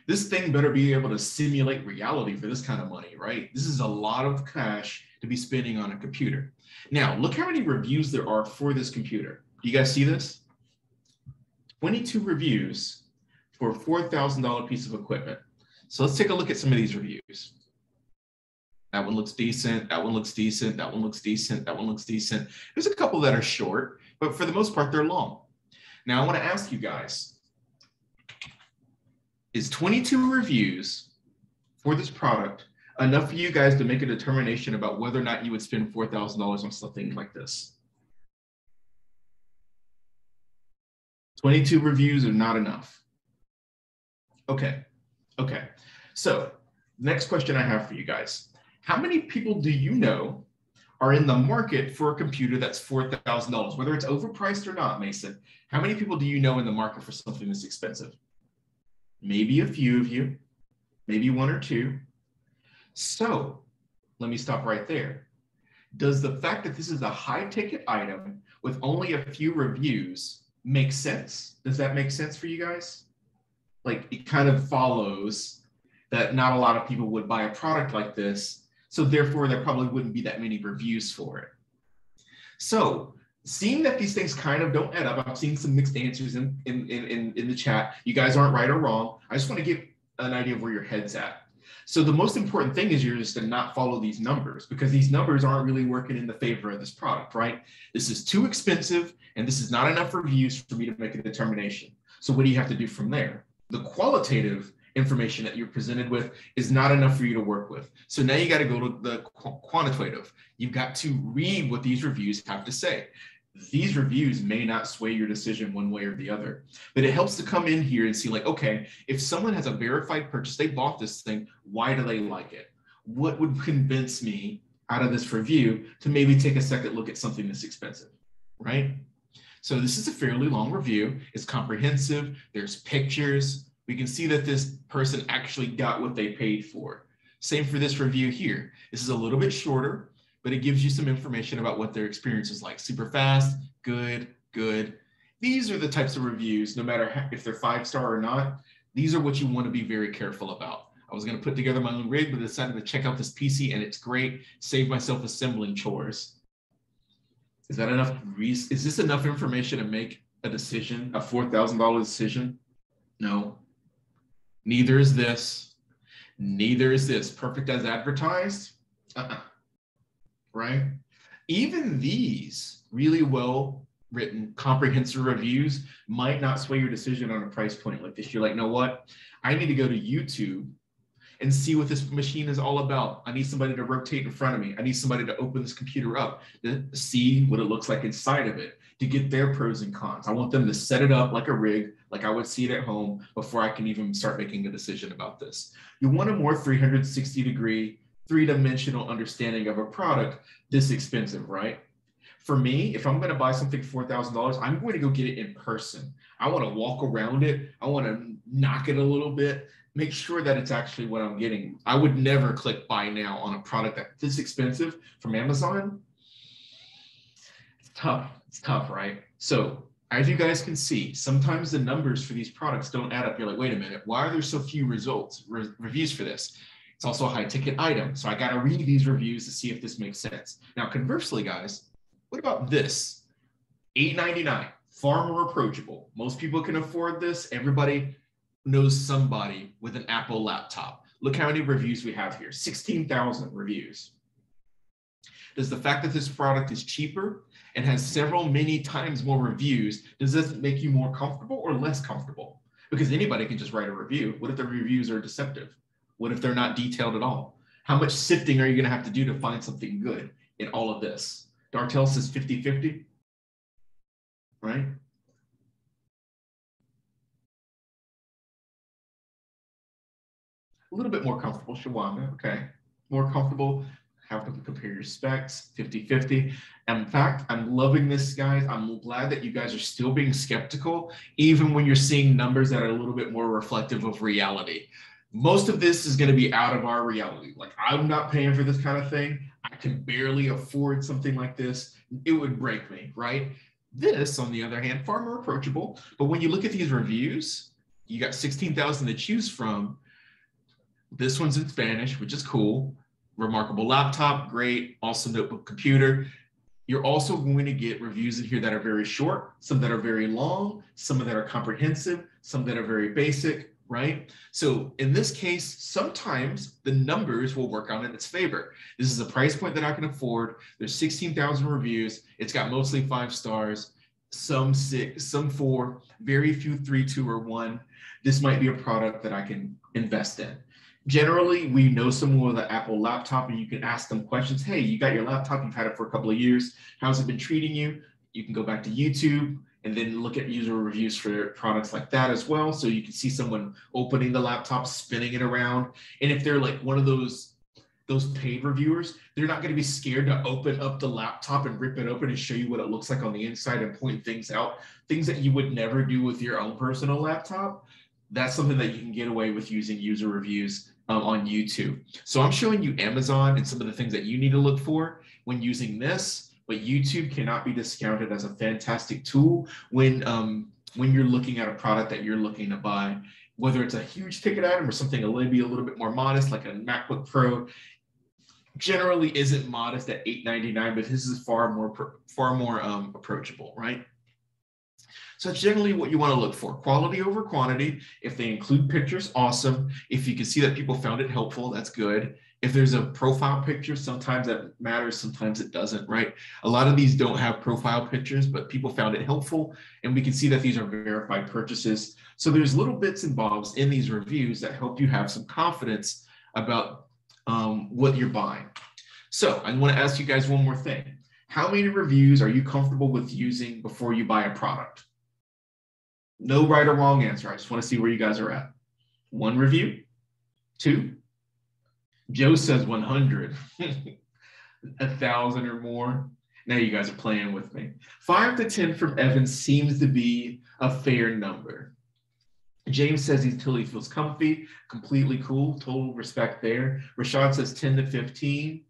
This thing better be able to simulate reality for this kind of money, right? This is a lot of cash to be spending on a computer. Now, look how many reviews there are for this computer. Do you guys see this? 22 reviews for a $4,000 piece of equipment. So let's take a look at some of these reviews. That one looks decent. That one looks decent. That one looks decent. That one looks decent. There's a couple that are short, but for the most part, they're long. Now I want to ask you guys, is 22 reviews for this product enough for you guys to make a determination about whether or not you would spend $4,000 on something like this? 22 reviews are not enough. Okay, okay. So next question I have for you guys. How many people do you know are in the market for a computer that's $4,000, whether it's overpriced or not, Mason? How many people do you know in the market for something that's expensive? Maybe a few of you, maybe one or two. So let me stop right there. Does the fact that this is a high ticket item with only a few reviews make sense? Does that make sense for you guys? Like it kind of follows that not a lot of people would buy a product like this. So therefore there probably wouldn't be that many reviews for it. So seeing that these things kind of don't add up, I'm seeing some mixed answers in, in, in, in the chat. You guys aren't right or wrong. I just want to give an idea of where your head's at. So the most important thing is you're just to not follow these numbers because these numbers aren't really working in the favor of this product, right? This is too expensive and this is not enough reviews for me to make a determination. So what do you have to do from there? The qualitative information that you're presented with is not enough for you to work with. So now you got to go to the quantitative. You've got to read what these reviews have to say. These reviews may not sway your decision one way or the other, but it helps to come in here and see like, okay, if someone has a verified purchase, they bought this thing, why do they like it? What would convince me out of this review to maybe take a second look at something that's expensive, right? So this is a fairly long review. It's comprehensive. There's pictures, we can see that this person actually got what they paid for. Same for this review here. This is a little bit shorter, but it gives you some information about what their experience is like. Super fast, good, good. These are the types of reviews, no matter if they're five star or not, these are what you want to be very careful about. I was going to put together my own rig, but decided to check out this PC and it's great. Save myself assembling chores. Is that enough? Is this enough information to make a decision, a $4,000 decision? No. Neither is this. Neither is this. Perfect as advertised? Uh-uh. Right? Even these really well written, comprehensive reviews might not sway your decision on a price point like this. You're like, know what? I need to go to YouTube and see what this machine is all about. I need somebody to rotate in front of me. I need somebody to open this computer up to see what it looks like inside of it to get their pros and cons. I want them to set it up like a rig, like I would see it at home before I can even start making a decision about this. You want a more 360 degree, three dimensional understanding of a product this expensive, right? For me, if I'm going to buy something $4,000, I'm going to go get it in person. I want to walk around it. I want to knock it a little bit, make sure that it's actually what I'm getting. I would never click buy now on a product that's this expensive from Amazon. It's tough it's tough, right? So as you guys can see, sometimes the numbers for these products don't add up. You're like, wait a minute, why are there so few results, re reviews for this? It's also a high ticket item. So I got to read these reviews to see if this makes sense. Now, conversely, guys, what about this? $8.99, far more approachable. Most people can afford this. Everybody knows somebody with an Apple laptop. Look how many reviews we have here 16,000 reviews. Does the fact that this product is cheaper and has several many times more reviews, does this make you more comfortable or less comfortable? Because anybody can just write a review. What if the reviews are deceptive? What if they're not detailed at all? How much sifting are you going to have to do to find something good in all of this? Dartel says 50 50, right? A little bit more comfortable, Shawanda, okay. More comfortable can we compare your specs 50 50 in fact i'm loving this guys. I'm glad that you guys are still being skeptical even when you're seeing numbers that are a little bit more reflective of reality. Most of this is going to be out of our reality. Like i'm not paying for this kind of thing. I can barely afford something like this. It would break me right? This on the other hand far more approachable. But when you look at these reviews you got 16000 to choose from. This one's in spanish which is cool remarkable laptop, great, awesome notebook computer. You're also going to get reviews in here that are very short, some that are very long, some that are comprehensive, some that are very basic, right? So in this case, sometimes the numbers will work out in its favor. This is a price point that I can afford. There's 16,000 reviews. It's got mostly five stars, some six, some four, very few three, two, or one. This might be a product that I can invest in generally we know someone with an Apple laptop and you can ask them questions. Hey, you got your laptop, you've had it for a couple of years. How's it been treating you? You can go back to YouTube and then look at user reviews for products like that as well. So you can see someone opening the laptop, spinning it around. And if they're like one of those those paid reviewers, they're not going to be scared to open up the laptop and rip it open and show you what it looks like on the inside and point things out, things that you would never do with your own personal laptop. That's something that you can get away with using user reviews um, on YouTube. So I'm showing you Amazon and some of the things that you need to look for when using this, but YouTube cannot be discounted as a fantastic tool when um, when you're looking at a product that you're looking to buy whether it's a huge ticket item or something maybe a little bit more modest, like a MacBook Pro, generally isn't modest at 899 but this is far more far more um, approachable right so that's generally what you want to look for quality over quantity if they include pictures awesome if you can see that people found it helpful that's good if there's a profile picture sometimes that matters sometimes it doesn't right a lot of these don't have profile pictures but people found it helpful and we can see that these are verified purchases so there's little bits and bobs in these reviews that help you have some confidence about um, what you're buying. So I want to ask you guys one more thing. How many reviews are you comfortable with using before you buy a product? No right or wrong answer. I just want to see where you guys are at. One review, two. Joe says 100, a thousand or more. Now you guys are playing with me. Five to 10 from Evan seems to be a fair number. James says until he feels comfy, completely cool, total respect there. Rashad says 10 to 15,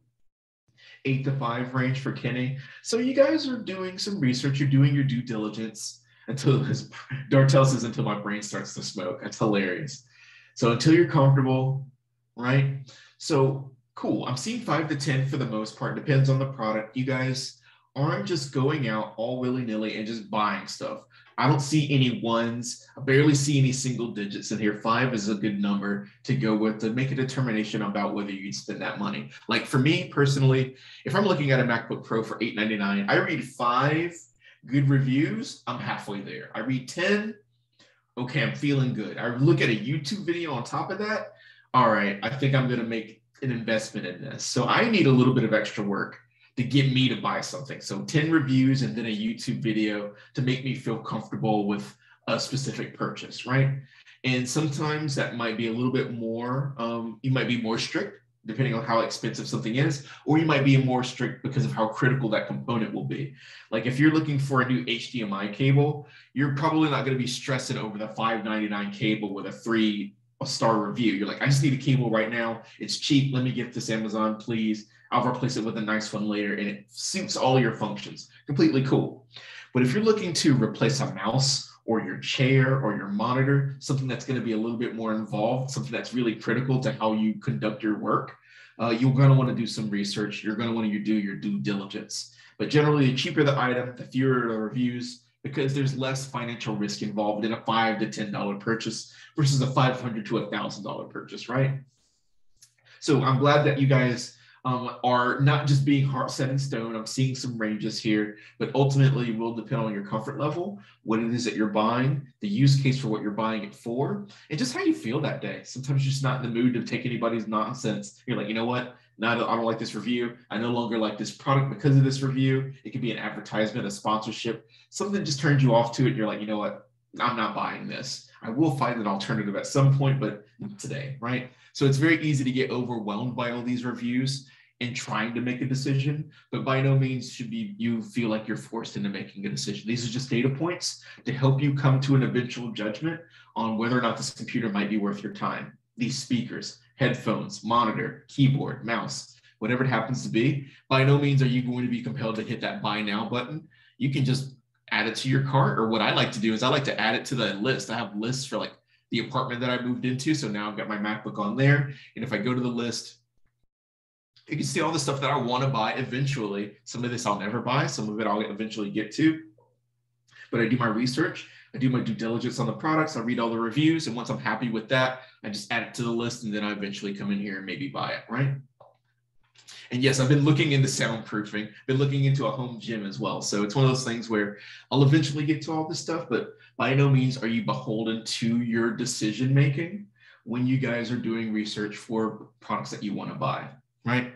8 to 5 range for Kenny. So you guys are doing some research, you're doing your due diligence until his Dartel says until my brain starts to smoke. That's hilarious. So until you're comfortable, right? So cool. I'm seeing 5 to 10 for the most part, depends on the product. You guys aren't just going out all willy-nilly and just buying stuff. I don't see any ones. I barely see any single digits in here. Five is a good number to go with to make a determination about whether you'd spend that money. Like for me personally, if I'm looking at a MacBook Pro for 899, I read five good reviews, I'm halfway there. I read 10, okay, I'm feeling good. I look at a YouTube video on top of that, all right, I think I'm gonna make an investment in this. So I need a little bit of extra work to get me to buy something. So 10 reviews and then a YouTube video to make me feel comfortable with a specific purchase, right? And sometimes that might be a little bit more, um, you might be more strict depending on how expensive something is, or you might be more strict because of how critical that component will be. Like if you're looking for a new HDMI cable, you're probably not going to be stressing over the 599 cable with a three star review. You're like, I just need a cable right now. It's cheap. Let me get this Amazon, please. I'll replace it with a nice one later and it suits all your functions. Completely cool. But if you're looking to replace a mouse or your chair or your monitor, something that's going to be a little bit more involved, something that's really critical to how you conduct your work, uh, you're going to want to do some research. You're going to want to do your due diligence. But generally, the cheaper the item, the fewer the reviews, because there's less financial risk involved in a five to ten dollar purchase versus a five hundred to a thousand dollar purchase, right? So I'm glad that you guys um, are not just being hard set in stone. I'm seeing some ranges here, but ultimately will depend on your comfort level, what it is that you're buying, the use case for what you're buying it for, and just how you feel that day. Sometimes you're just not in the mood to take anybody's nonsense. You're like, you know what? Now I don't like this review. I no longer like this product because of this review. It could be an advertisement, a sponsorship, something just turns you off to it. And you're like, you know what? I'm not buying this. I will find an alternative at some point, but not today, right? So it's very easy to get overwhelmed by all these reviews and trying to make a decision, but by no means should be you feel like you're forced into making a decision. These are just data points to help you come to an eventual judgment on whether or not this computer might be worth your time. These speakers, headphones, monitor, keyboard, mouse, whatever it happens to be, by no means are you going to be compelled to hit that buy now button. You can just add it to your cart, or what I like to do is I like to add it to the list. I have lists for like the apartment that I moved into. So now I've got my MacBook on there. And if I go to the list, you can see all the stuff that I want to buy eventually. Some of this I'll never buy, some of it I'll eventually get to. But I do my research, I do my due diligence on the products, I read all the reviews, and once I'm happy with that, I just add it to the list and then I eventually come in here and maybe buy it, right? And yes, I've been looking into soundproofing, been looking into a home gym as well. So it's one of those things where I'll eventually get to all this stuff, but by no means are you beholden to your decision making when you guys are doing research for products that you want to buy, right?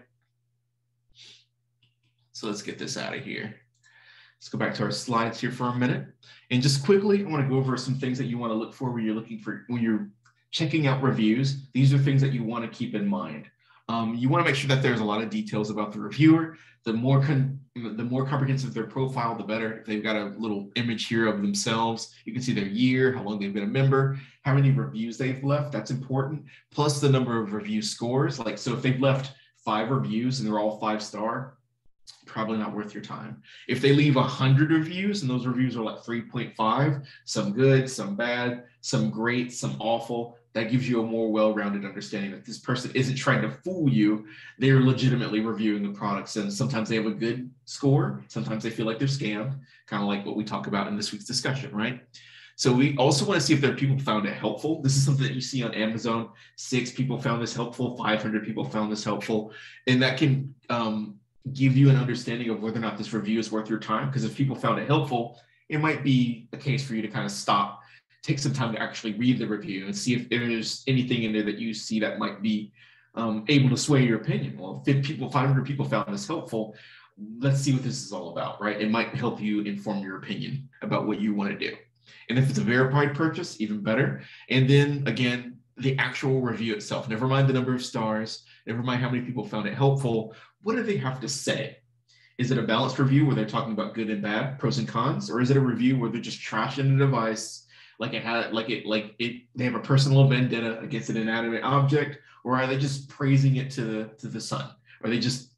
So let's get this out of here. Let's go back to our slides here for a minute. And just quickly, I want to go over some things that you want to look for when you're looking for, when you're checking out reviews. These are things that you want to keep in mind. Um, you want to make sure that there's a lot of details about the reviewer. The more the more comprehensive their profile, the better. If they've got a little image here of themselves, you can see their year, how long they've been a member, how many reviews they've left. That's important. Plus the number of review scores. Like so, if they've left five reviews and they're all five star, probably not worth your time. If they leave 100 reviews and those reviews are like 3.5, some good, some bad, some great, some awful, that gives you a more well-rounded understanding that this person isn't trying to fool you. They're legitimately reviewing the products. And sometimes they have a good score. Sometimes they feel like they're scammed, kind of like what we talk about in this week's discussion, right? So we also want to see if there are people found it helpful. This is something that you see on Amazon. Six people found this helpful. 500 people found this helpful. And that can um, give you an understanding of whether or not this review is worth your time. Because if people found it helpful, it might be a case for you to kind of stop, take some time to actually read the review and see if there's anything in there that you see that might be um, able to sway your opinion. Well, if people, 500 people found this helpful, let's see what this is all about, right? It might help you inform your opinion about what you want to do. And if it's a verified purchase, even better. And then again, the actual review itself, never mind the number of stars, never mind how many people found it helpful, what do they have to say? Is it a balanced review where they're talking about good and bad, pros and cons, or is it a review where they're just trashing the device like it had like it like it they have a personal vendetta against an inanimate object, or are they just praising it to the to the sun? Are they just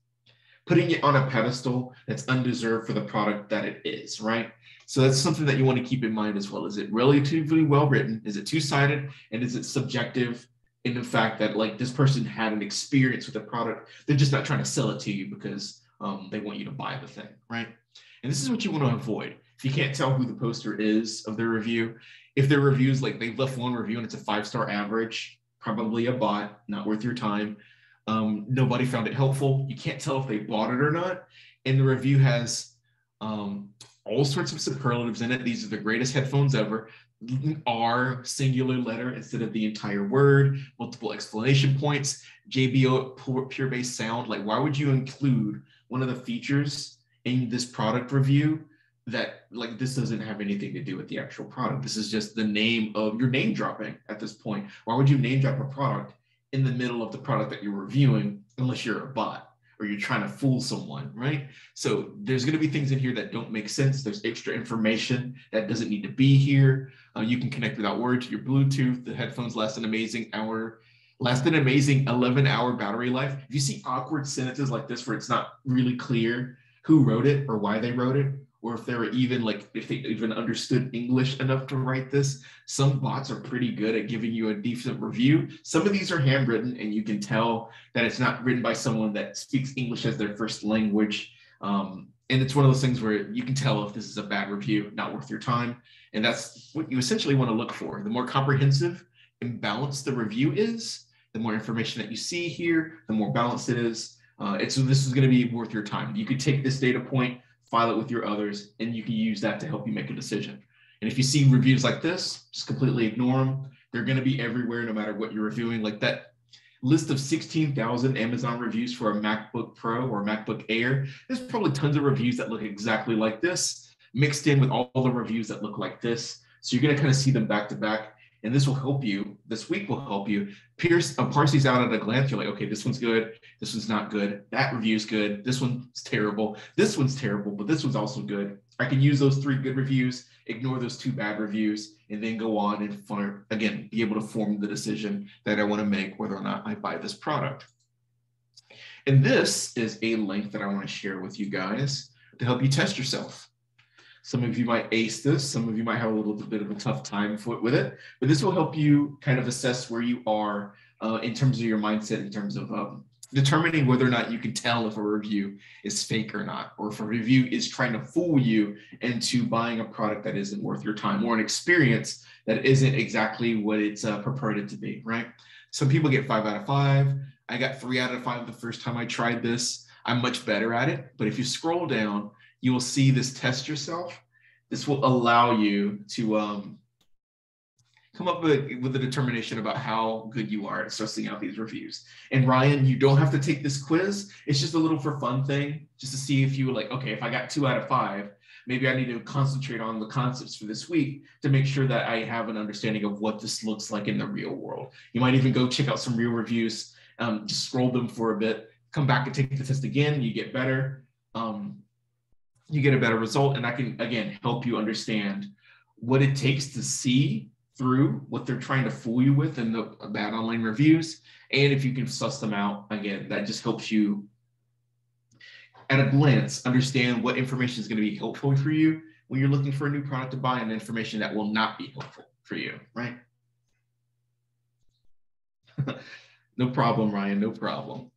putting it on a pedestal that's undeserved for the product that it is, right? So that's something that you want to keep in mind as well. Is it relatively well written? Is it two-sided? And is it subjective in the fact that like this person had an experience with the product. They're just not trying to sell it to you because um, they want you to buy the thing, right? And this is what you want to avoid. If you can't tell who the poster is of their review, if their reviews like they've left one review and it's a five star average, probably a bot, not worth your time. Um, nobody found it helpful. You can't tell if they bought it or not. And the review has um, all sorts of superlatives in it. These are the greatest headphones ever. R singular letter instead of the entire word, multiple explanation points, JBL pure bass sound. Like, why would you include one of the features in this product review that like this doesn't have anything to do with the actual product? This is just the name of your name dropping at this point. Why would you name drop a product in the middle of the product that you're reviewing unless you're a bot? or you're trying to fool someone, right? So there's going to be things in here that don't make sense. There's extra information that doesn't need to be here. Uh, you can connect without word to your Bluetooth. The headphones last an amazing hour, last an amazing 11 hour battery life. If you see awkward sentences like this where it's not really clear who wrote it or why they wrote it, or if they were even like if they even understood English enough to write this. Some bots are pretty good at giving you a decent review. Some of these are handwritten, and you can tell that it's not written by someone that speaks English as their first language. Um, and it's one of those things where you can tell if this is a bad review, not worth your time. And that's what you essentially want to look for. The more comprehensive and balanced the review is, the more information that you see here, the more balanced it is. Uh, it's this is going to be worth your time. You could take this data point file it with your others, and you can use that to help you make a decision. And if you see reviews like this, just completely ignore them. They're going to be everywhere no matter what you're reviewing. Like that list of 16,000 Amazon reviews for a MacBook Pro or MacBook Air, there's probably tons of reviews that look exactly like this, mixed in with all the reviews that look like this. So you're going to kind of see them back to back. And this will help you, this week will help you pierce, uh, parse these out at a glance. You're like, okay, this one's good. This one's not good. That review's good. This one's terrible. This one's terrible, but this one's also good. I can use those three good reviews, ignore those two bad reviews, and then go on and form, again, be able to form the decision that I want to make whether or not I buy this product. And this is a link that I want to share with you guys to help you test yourself. Some of you might ace this, some of you might have a little bit of a tough time with it, but this will help you kind of assess where you are uh, in terms of your mindset, in terms of um, determining whether or not you can tell if a review is fake or not, or if a review is trying to fool you into buying a product that isn't worth your time or an experience that isn't exactly what it's uh, purported to be, right? Some people get five out of five. I got three out of five the first time I tried this. I'm much better at it. But if you scroll down, you will see this test yourself. This will allow you to um, come up with, with a determination about how good you are at sussing out these reviews. And Ryan, you don't have to take this quiz. It's just a little for fun thing, just to see if you like, okay, if I got two out of five, maybe I need to concentrate on the concepts for this week to make sure that I have an understanding of what this looks like in the real world. You might even go check out some real reviews, um, just scroll them for a bit, come back and take the test again, you get better. Um, you get a better result. And I can, again, help you understand what it takes to see through what they're trying to fool you with in the bad online reviews. And if you can suss them out, again, that just helps you at a glance understand what information is going to be helpful for you when you're looking for a new product to buy and information that will not be helpful for you, right? no problem, Ryan, no problem.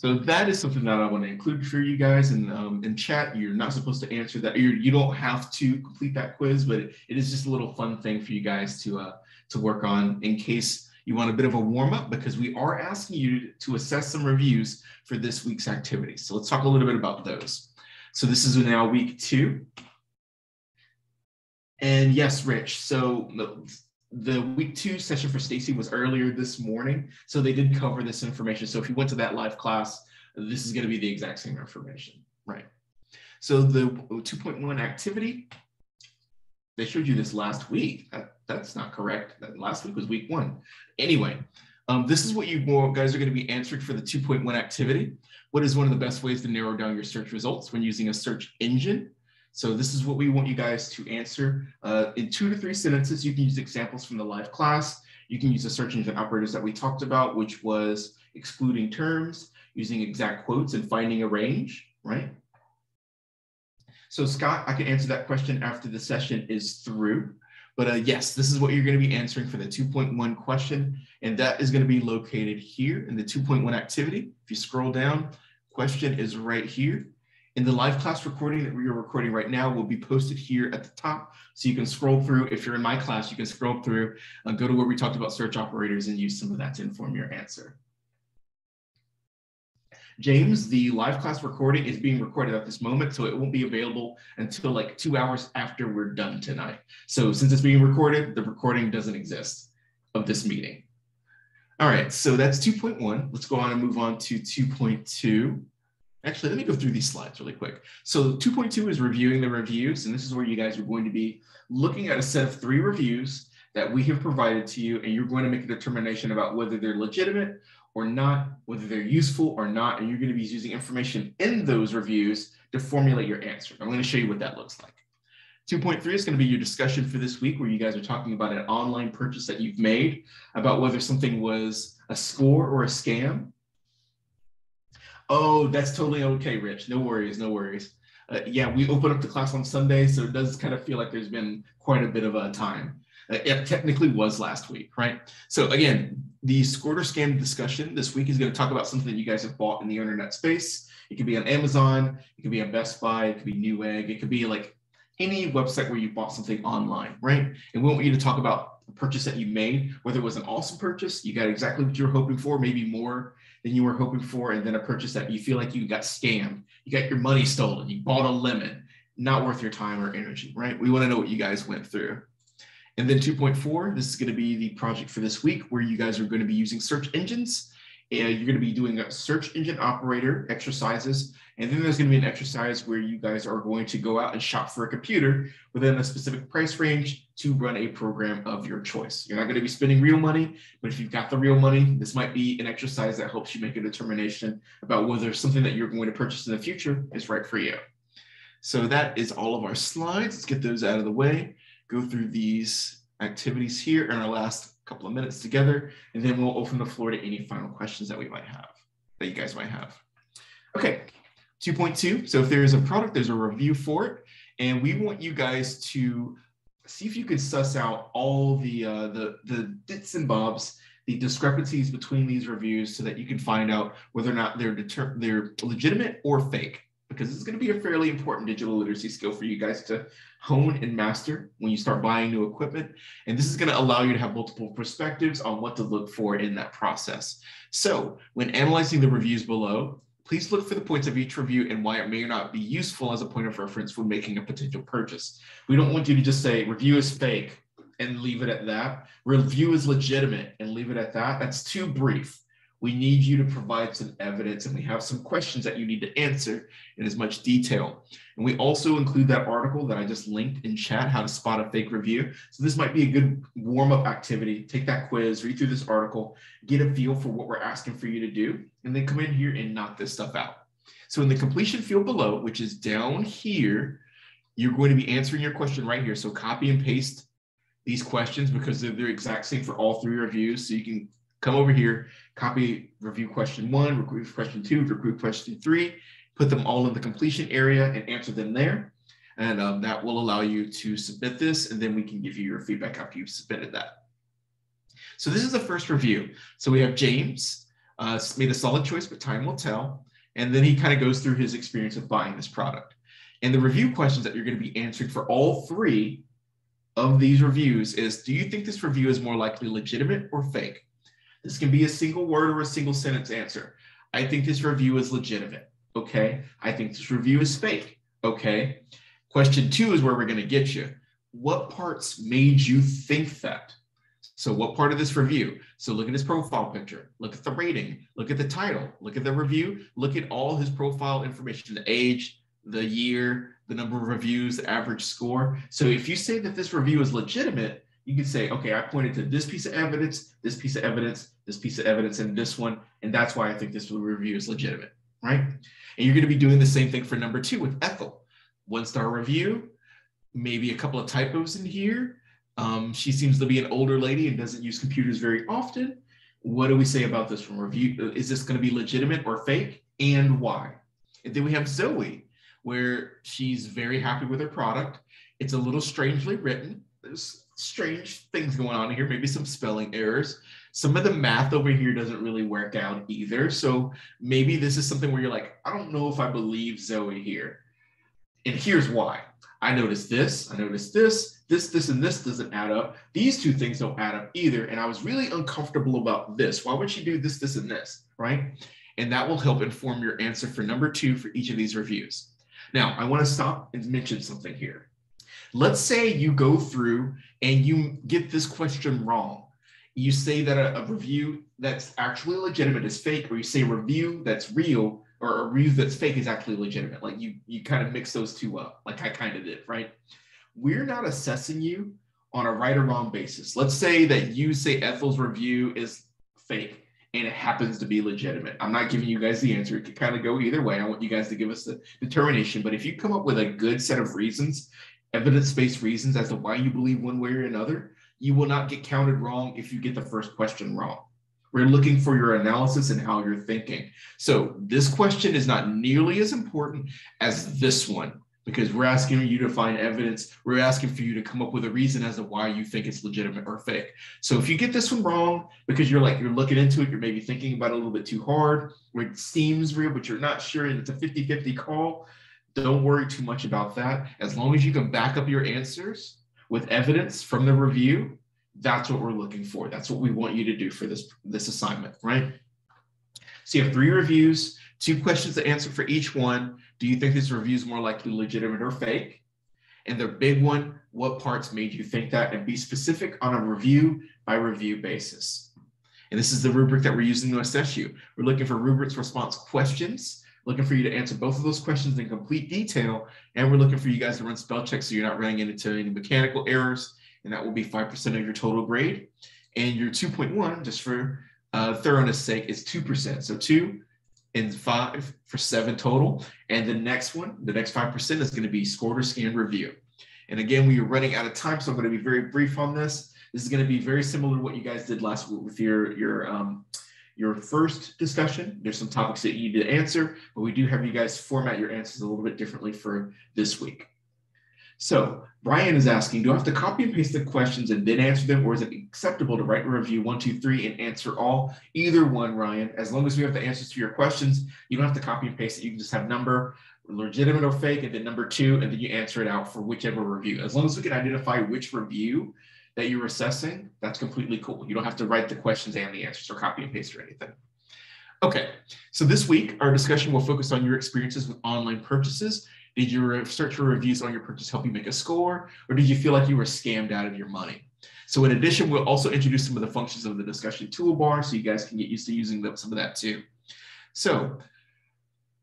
So that is something that I want to include for you guys. And um, in chat, you're not supposed to answer that. You're, you do not have to complete that quiz, but it, it is just a little fun thing for you guys to uh, to work on in case you want a bit of a warm up because we are asking you to assess some reviews for this week's activities. So let's talk a little bit about those. So this is now week two. And yes, Rich. So the week two session for Stacy was earlier this morning, so they did cover this information. So if you went to that live class, this is going to be the exact same information, right? So the 2.1 activity, they showed you this last week. That, that's not correct. That last week was week one. Anyway, um, this is what you guys are going to be answering for the 2.1 activity. What is one of the best ways to narrow down your search results when using a search engine? So this is what we want you guys to answer. Uh, in two to three sentences, you can use examples from the live class. You can use the search engine operators that we talked about, which was excluding terms, using exact quotes and finding a range, right? So Scott, I can answer that question after the session is through. But uh, yes, this is what you're going to be answering for the 2.1 question. And that is going to be located here in the 2.1 activity. If you scroll down, question is right here. In the live class recording that we are recording right now will be posted here at the top. So you can scroll through. If you're in my class, you can scroll through, uh, go to where we talked about search operators and use some of that to inform your answer. James, the live class recording is being recorded at this moment, so it won't be available until like two hours after we're done tonight. So since it's being recorded, the recording doesn't exist of this meeting. All right, so that's 2.1. Let's go on and move on to 2.2. Actually, let me go through these slides really quick. So 2.2 is reviewing the reviews, and this is where you guys are going to be looking at a set of three reviews that we have provided to you, and you're going to make a determination about whether they're legitimate or not, whether they're useful or not, and you're going to be using information in those reviews to formulate your answer. I'm going to show you what that looks like. 2.3 is going to be your discussion for this week, where you guys are talking about an online purchase that you've made, about whether something was a score or a scam, Oh, that's totally okay, Rich. No worries, no worries. Uh, yeah, we open up the class on Sunday, so it does kind of feel like there's been quite a bit of a time. Uh, it technically was last week, right? So again, the Score or Scam discussion this week is going to talk about something that you guys have bought in the internet space. It could be on Amazon, it could be on Best Buy, it could be Newegg, it could be like any website where you bought something online, right? And we want you to talk about the purchase that you made, whether it was an awesome purchase, you got exactly what you were hoping for, maybe more than you were hoping for, and then a purchase that you feel like you got scammed, you got your money stolen, you bought a lemon, not worth your time or energy, right? We want to know what you guys went through. And then 2.4, this is going to be the project for this week where you guys are going to be using search engines. And you're going to be doing a search engine operator exercises and then there's going to be an exercise where you guys are going to go out and shop for a computer within a specific price range to run a program of your choice. You're not going to be spending real money, but if you've got the real money, this might be an exercise that helps you make a determination about whether something that you're going to purchase in the future is right for you. So that is all of our slides. Let's get those out of the way, go through these activities here in our last couple of minutes together, and then we'll open the floor to any final questions that we might have, that you guys might have. Okay, 2.2. So if there's a product, there's a review for it. And we want you guys to see if you can suss out all the, uh, the, the bits and bobs, the discrepancies between these reviews so that you can find out whether or not they're, deter- they're legitimate or fake. Because this is going to be a fairly important digital literacy skill for you guys to hone and master when you start buying new equipment. And this is going to allow you to have multiple perspectives on what to look for in that process. So when analyzing the reviews below, Please look for the points of each review and why it may or not be useful as a point of reference when making a potential purchase. We don't want you to just say review is fake and leave it at that. Review is legitimate and leave it at that. That's too brief. We need you to provide some evidence and we have some questions that you need to answer in as much detail. And we also include that article that I just linked in chat, how to spot a fake review. So this might be a good warm up activity. Take that quiz, read through this article, get a feel for what we're asking for you to do, and then come in here and knock this stuff out. So in the completion field below, which is down here, you're going to be answering your question right here. So copy and paste these questions because they're the exact same for all three reviews. So you can come over here, copy review question one, review question two, review question three, put them all in the completion area and answer them there. And um, that will allow you to submit this and then we can give you your feedback after you've submitted that. So this is the first review. So we have James uh, made a solid choice, but time will tell. And then he kind of goes through his experience of buying this product. And the review questions that you're going to be answering for all three of these reviews is, do you think this review is more likely legitimate or fake? This can be a single word or a single sentence answer. I think this review is legitimate. Okay. I think this review is fake. Okay. Question two is where we're going to get you. What parts made you think that? So, what part of this review? So, look at his profile picture, look at the rating, look at the title, look at the review, look at all his profile information, the age, the year, the number of reviews, the average score. So, if you say that this review is legitimate, you can say, okay, I pointed to this piece of evidence, this piece of evidence, this piece of evidence, and this one. And that's why I think this review is legitimate, right? And you're going to be doing the same thing for number two with Ethel. One star review, maybe a couple of typos in here. Um, she seems to be an older lady and doesn't use computers very often. What do we say about this from review? Is this going to be legitimate or fake? And why? And then we have Zoe, where she's very happy with her product. It's a little strangely written. There's strange things going on here, maybe some spelling errors. Some of the math over here doesn't really work out either. So maybe this is something where you're like, I don't know if I believe Zoe here. And here's why. I noticed this, I noticed this, this, this, and this doesn't add up. These two things don't add up either. And I was really uncomfortable about this. Why would she do this, this, and this, right? And that will help inform your answer for number two for each of these reviews. Now, I want to stop and mention something here. Let's say you go through and you get this question wrong. You say that a, a, review that's actually legitimate is fake, or you say review that's real or a review that's fake is actually legitimate. Like you, you kind of mix those two up, like I kind of did, right? We're not assessing you on a right or wrong basis. Let's say that you say Ethel's review is fake and it happens to be legitimate. I'm not giving you guys the answer. It could kind of go either way. I want you guys to give us the determination. But if you come up with a good set of reasons evidence-based reasons as to why you believe one way or another, you will not get counted wrong if you get the first question wrong. We're looking for your analysis and how you're thinking. So this question is not nearly as important as this one because we're asking you to find evidence. We're asking for you to come up with a reason as to why you think it's legitimate or fake. So if you get this one wrong because you're like, you're looking into it, you're maybe thinking about it a little bit too hard, where it seems real, but you're not sure, and it's a 50 50 call, don't worry too much about that. As long as you can back up your answers with evidence from the review, that's what we're looking for. That's what we want you to do for this, this assignment, right? So you have three reviews, two questions to answer for each one. Do you think this review is more likely legitimate or fake? And the big one, what parts made you think that? And be specific on a review by review basis. And this is the rubric that we're using to assess you. We're looking for rubrics response questions looking for you to answer both of those questions in complete detail. And we're looking for you guys to run spell checks so you're not running into any mechanical errors. And that will be 5% of your total grade. And your 2.1, just for uh, thoroughness sake, is 2%. So two and five for seven total. And the next one, the next 5% is going to be Score or Scam review. And again, we are running out of time, so I'm going to be very brief on this. This is going to be very similar to what you guys did last week with your, your um, your first discussion. There's some topics that you need to answer, but we do have you guys format your answers a little bit differently for this week. So Brian is asking, do I have to copy and paste the questions and then answer them, or is it acceptable to write a review one, two, three, and answer all? Either one, Ryan. As long as we have the answers to your questions, you don't have to copy and paste it. You can just have number, legitimate or fake, and then number two, and then you answer it out for whichever review. As long as we can identify which review that you're assessing, that's completely cool. You don't have to write the questions and the answers or copy and paste or anything. Okay, so this week our discussion will focus on your experiences with online purchases. Did your search for reviews on your purchase help you make a score, or did you feel like you were scammed out of your money? So in addition, we'll also introduce some of the functions of the discussion toolbar so you guys can get used to using some of that too. So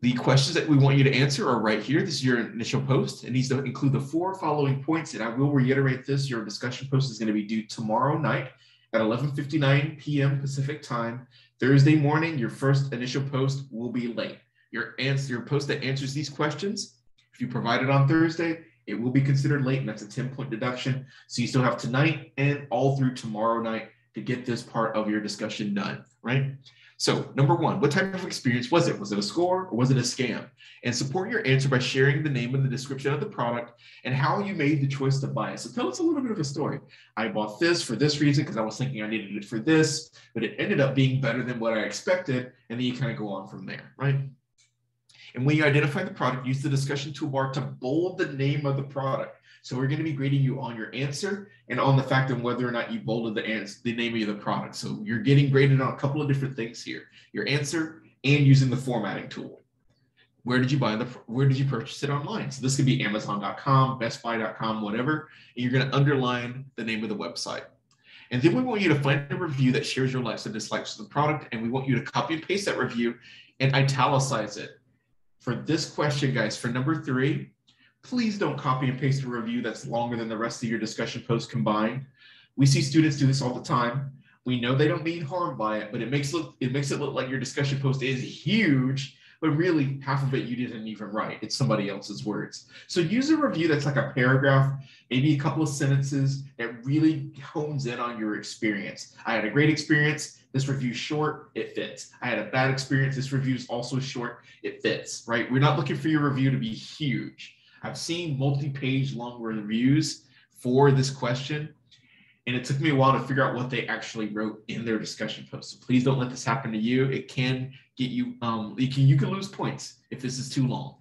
the questions that we want you to answer are right here. This is your initial post. It needs to include the four following points. And I will reiterate this, your discussion post is gonna be due tomorrow night at 11.59 p.m. Pacific time. Thursday morning, your first initial post will be late. Your answer, your post that answers these questions, if you provide it on Thursday, it will be considered late and that's a 10 point deduction. So you still have tonight and all through tomorrow night to get this part of your discussion done, right? So number one, what type of experience was it? Was it a score or was it a scam? And support your answer by sharing the name and the description of the product and how you made the choice to buy it. So tell us a little bit of a story. I bought this for this reason because I was thinking I needed it for this, but it ended up being better than what I expected. And then you kind of go on from there, right? And when you identify the product, use the discussion toolbar to bold the name of the product. So we're going to be grading you on your answer and on the fact of whether or not you bolded the answer, the name of the product. So you're getting graded on a couple of different things here: your answer and using the formatting tool. Where did you buy the? Where did you purchase it online? So this could be Amazon.com, BestBuy.com, whatever. And you're going to underline the name of the website. And then we want you to find a review that shares your likes and dislikes of the product, and we want you to copy and paste that review and italicize it. For this question, guys, for number three, please don't copy and paste a review that's longer than the rest of your discussion post combined. We see students do this all the time. We know they don't mean harm by it, but it makes look it makes it look like your discussion post is huge, but really half of it you didn't even write. It's somebody else's words. So use a review that's like a paragraph, maybe a couple of sentences that really hones in on your experience. I had a great experience. This review short, it fits. I had a bad experience. This review is also short, it fits, right? We're not looking for your review to be huge. I've seen multi-page long reviews for this question, and it took me a while to figure out what they actually wrote in their discussion post. So please don't let this happen to you. It can get you, um, you can you can lose points if this is too long.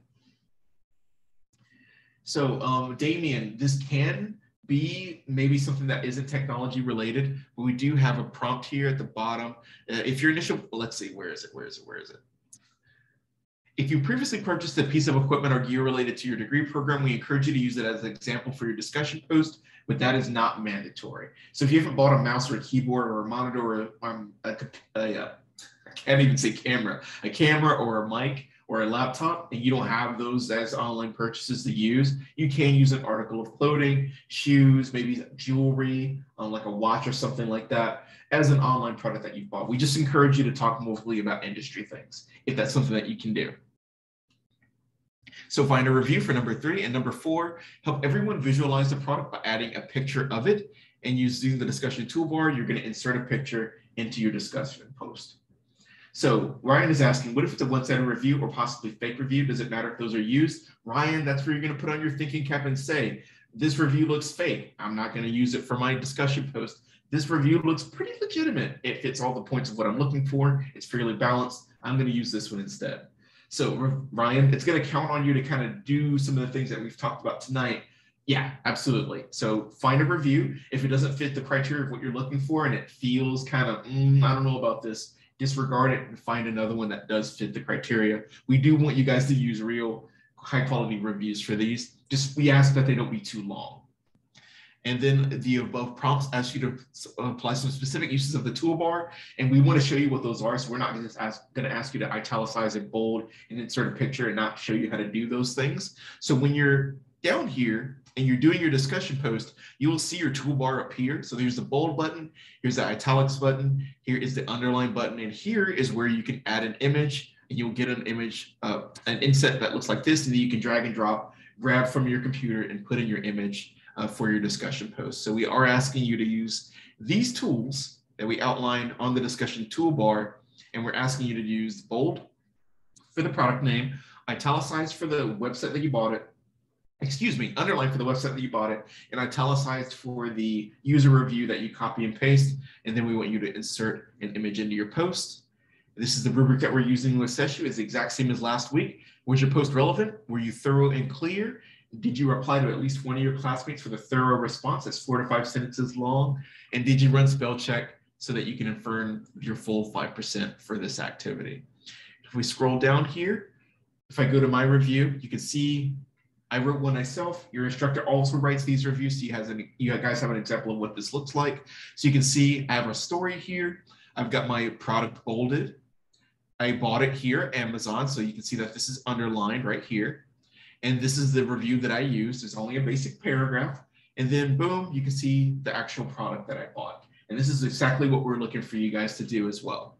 So um, Damien, this can be maybe something that isn't technology related, but we do have a prompt here at the bottom. Uh, if your initial, let's see, where is it? Where is it? Where is it? If you previously purchased a piece of equipment or gear related to your degree program, we encourage you to use it as an example for your discussion post, but that is not mandatory. So if you haven't bought a mouse or a keyboard or a monitor or um, a, a, a, can't even say camera, a camera or a mic or a laptop, and you don't have those as online purchases to use, you can use an article of clothing, shoes, maybe jewelry, um, like a watch or something like that, as an online product that you've bought. We just encourage you to talk mostly about industry things, if that's something that you can do. So find a review for number three. And number four, help everyone visualize the product by adding a picture of it. And using the discussion toolbar, you're going to insert a picture into your discussion post. So Ryan is asking, what if it's a one-sided review or possibly fake review? Does it matter if those are used? Ryan, that's where you're going to put on your thinking cap and say, this review looks fake. I'm not going to use it for my discussion post. This review looks pretty legitimate. It fits all the points of what I'm looking for. It's fairly balanced. I'm going to use this one instead. So Ryan, it's going to count on you to kind of do some of the things that we've talked about tonight. Yeah, absolutely. So find a review. If it doesn't fit the criteria of what you're looking for and it feels kind of, mm, I don't know about this, disregard it and find another one that does fit the criteria. We do want you guys to use real high quality reviews for these. Just we ask that they don't be too long. And then the above prompts ask you to apply some specific uses of the toolbar. And we want to show you what those are. So we're not just going to ask you to italicize and bold and insert a picture and not show you how to do those things. So when you're down here and you're doing your discussion post, you will see your toolbar appear. So there's the bold button, here's the italics button, here is the underline button, and here is where you can add an image and you'll get an image, uh, an inset that looks like this, and then you can drag and drop, grab from your computer and put in your image uh, for your discussion post. So we are asking you to use these tools that we outlined on the discussion toolbar, and we're asking you to use bold for the product name, italicized for the website that you bought it, excuse me, underline for the website that you bought it, and italicized for the user review that you copy and paste. And then we want you to insert an image into your post. This is the rubric that we're using with Seshu. It's the exact same as last week. Was your post relevant? Were you thorough and clear? Did you reply to at least one of your classmates for the thorough response that's four to five sentences long? And did you run spell check so that you can infer your full 5% for this activity? If we scroll down here, if I go to my review, you can see I wrote one myself. Your instructor also writes these reviews. So you, has an, you guys have an example of what this looks like. So you can see I have a story here. I've got my product bolded. I bought it here, Amazon. So you can see that this is underlined right here. And this is the review that I used. It's only a basic paragraph. And then boom, you can see the actual product that I bought. And this is exactly what we're looking for you guys to do as well.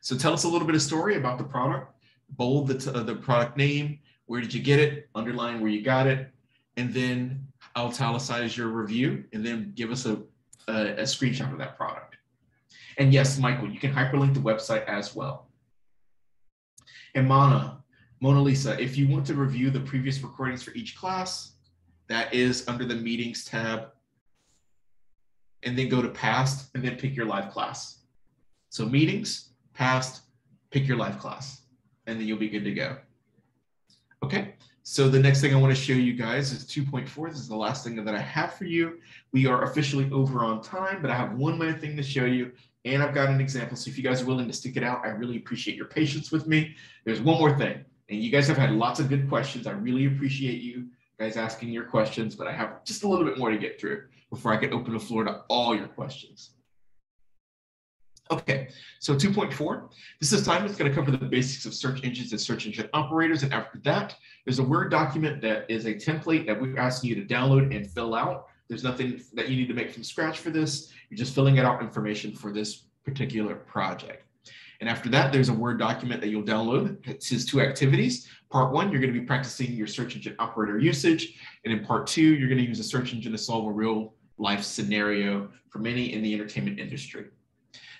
So tell us a little bit of story about the product, bold the, uh, the product name, where did you get it, underline where you got it, and then I'll italicize your review, and then give us a, a, a screenshot of that product. And yes, Michael, you can hyperlink the website as well. And Mana, Mona Lisa, if you want to review the previous recordings for each class, that is under the meetings tab. And then go to past and then pick your live class. So meetings, past, pick your live class, and then you'll be good to go. Okay, so the next thing I want to show you guys is 2.4. This is the last thing that I have for you. We are officially over on time, but I have one more thing to show you, and I've got an example. So if you guys are willing to stick it out, I really appreciate your patience with me. There's one more thing, and you guys have had lots of good questions. I really appreciate you guys asking your questions, but I have just a little bit more to get through before I can open the floor to all your questions. Okay, so 2.4, this assignment is going to cover the basics of search engines and search engine operators. And after that, there's a Word document that is a template that we're asking you to download and fill out. There's nothing that you need to make from scratch for this. You're just filling out information for this particular project. And after that, there's a Word document that you'll download. It says two activities. Part one, you're going to be practicing your search engine operator usage. And in part two, you're going to use a search engine to solve a real life scenario for many in the entertainment industry.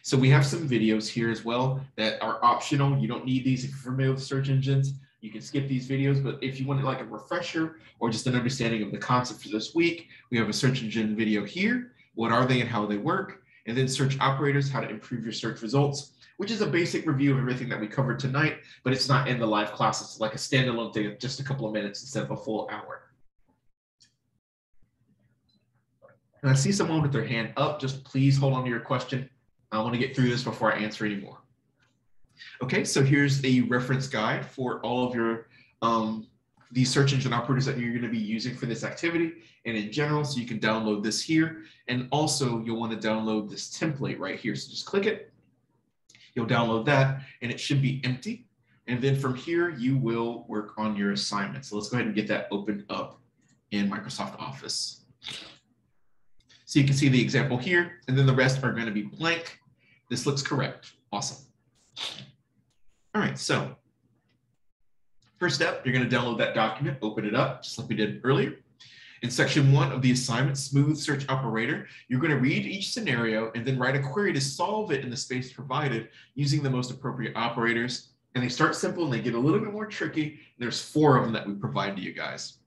So we have some videos here as well that are optional. You don't need these if you're familiar with search engines. You can skip these videos, but if you want like a refresher or just an understanding of the concept for this week, we have a search engine video here. What are they and how they work? And then search operators, how to improve your search results, which is a basic review of everything that we covered tonight, but it's not in the live class. It's like a standalone thing of just a couple of minutes instead of a full hour. And I see someone with their hand up. Just please hold on to your question. I want to get through this before I answer anymore. Okay, so here's a reference guide for all of your um, these search engine operators that you're going to be using for this activity and in general. So you can download this here. And also you'll want to download this template right here. So just click it. You'll download that and it should be empty. And then from here, you will work on your assignment. So let's go ahead and get that opened up in Microsoft Office. So you can see the example here, and then the rest are going to be blank. This looks correct. Awesome. All right, so first step, you're going to download that document, open it up, just like we did earlier. In section one of the assignment, smooth search operator, you're going to read each scenario and then write a query to solve it in the space provided using the most appropriate operators. And they start simple and they get a little bit more tricky. There's four of them that we provide to you guys.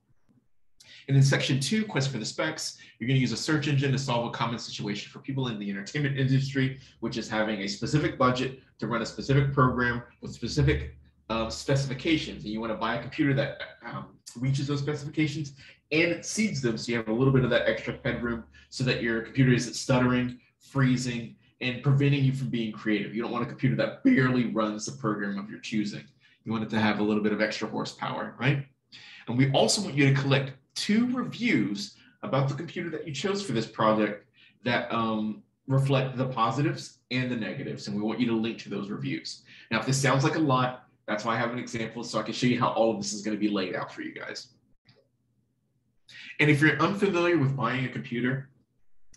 And in section two, quest for the specs, you're going to use a search engine to solve a common situation for people in the entertainment industry, which is having a specific budget to run a specific program with specific uh, specifications. And you want to buy a computer that um, reaches those specifications and exceeds them. So you have a little bit of that extra headroom so that your computer isn't stuttering, freezing, and preventing you from being creative. You don't want a computer that barely runs the program of your choosing. You want it to have a little bit of extra horsepower, right? And we also want you to collect two reviews about the computer that you chose for this project that um, reflect the positives and the negatives. And we want you to link to those reviews. Now, if this sounds like a lot, that's why I have an example so I can show you how all of this is going to be laid out for you guys. And if you're unfamiliar with buying a computer,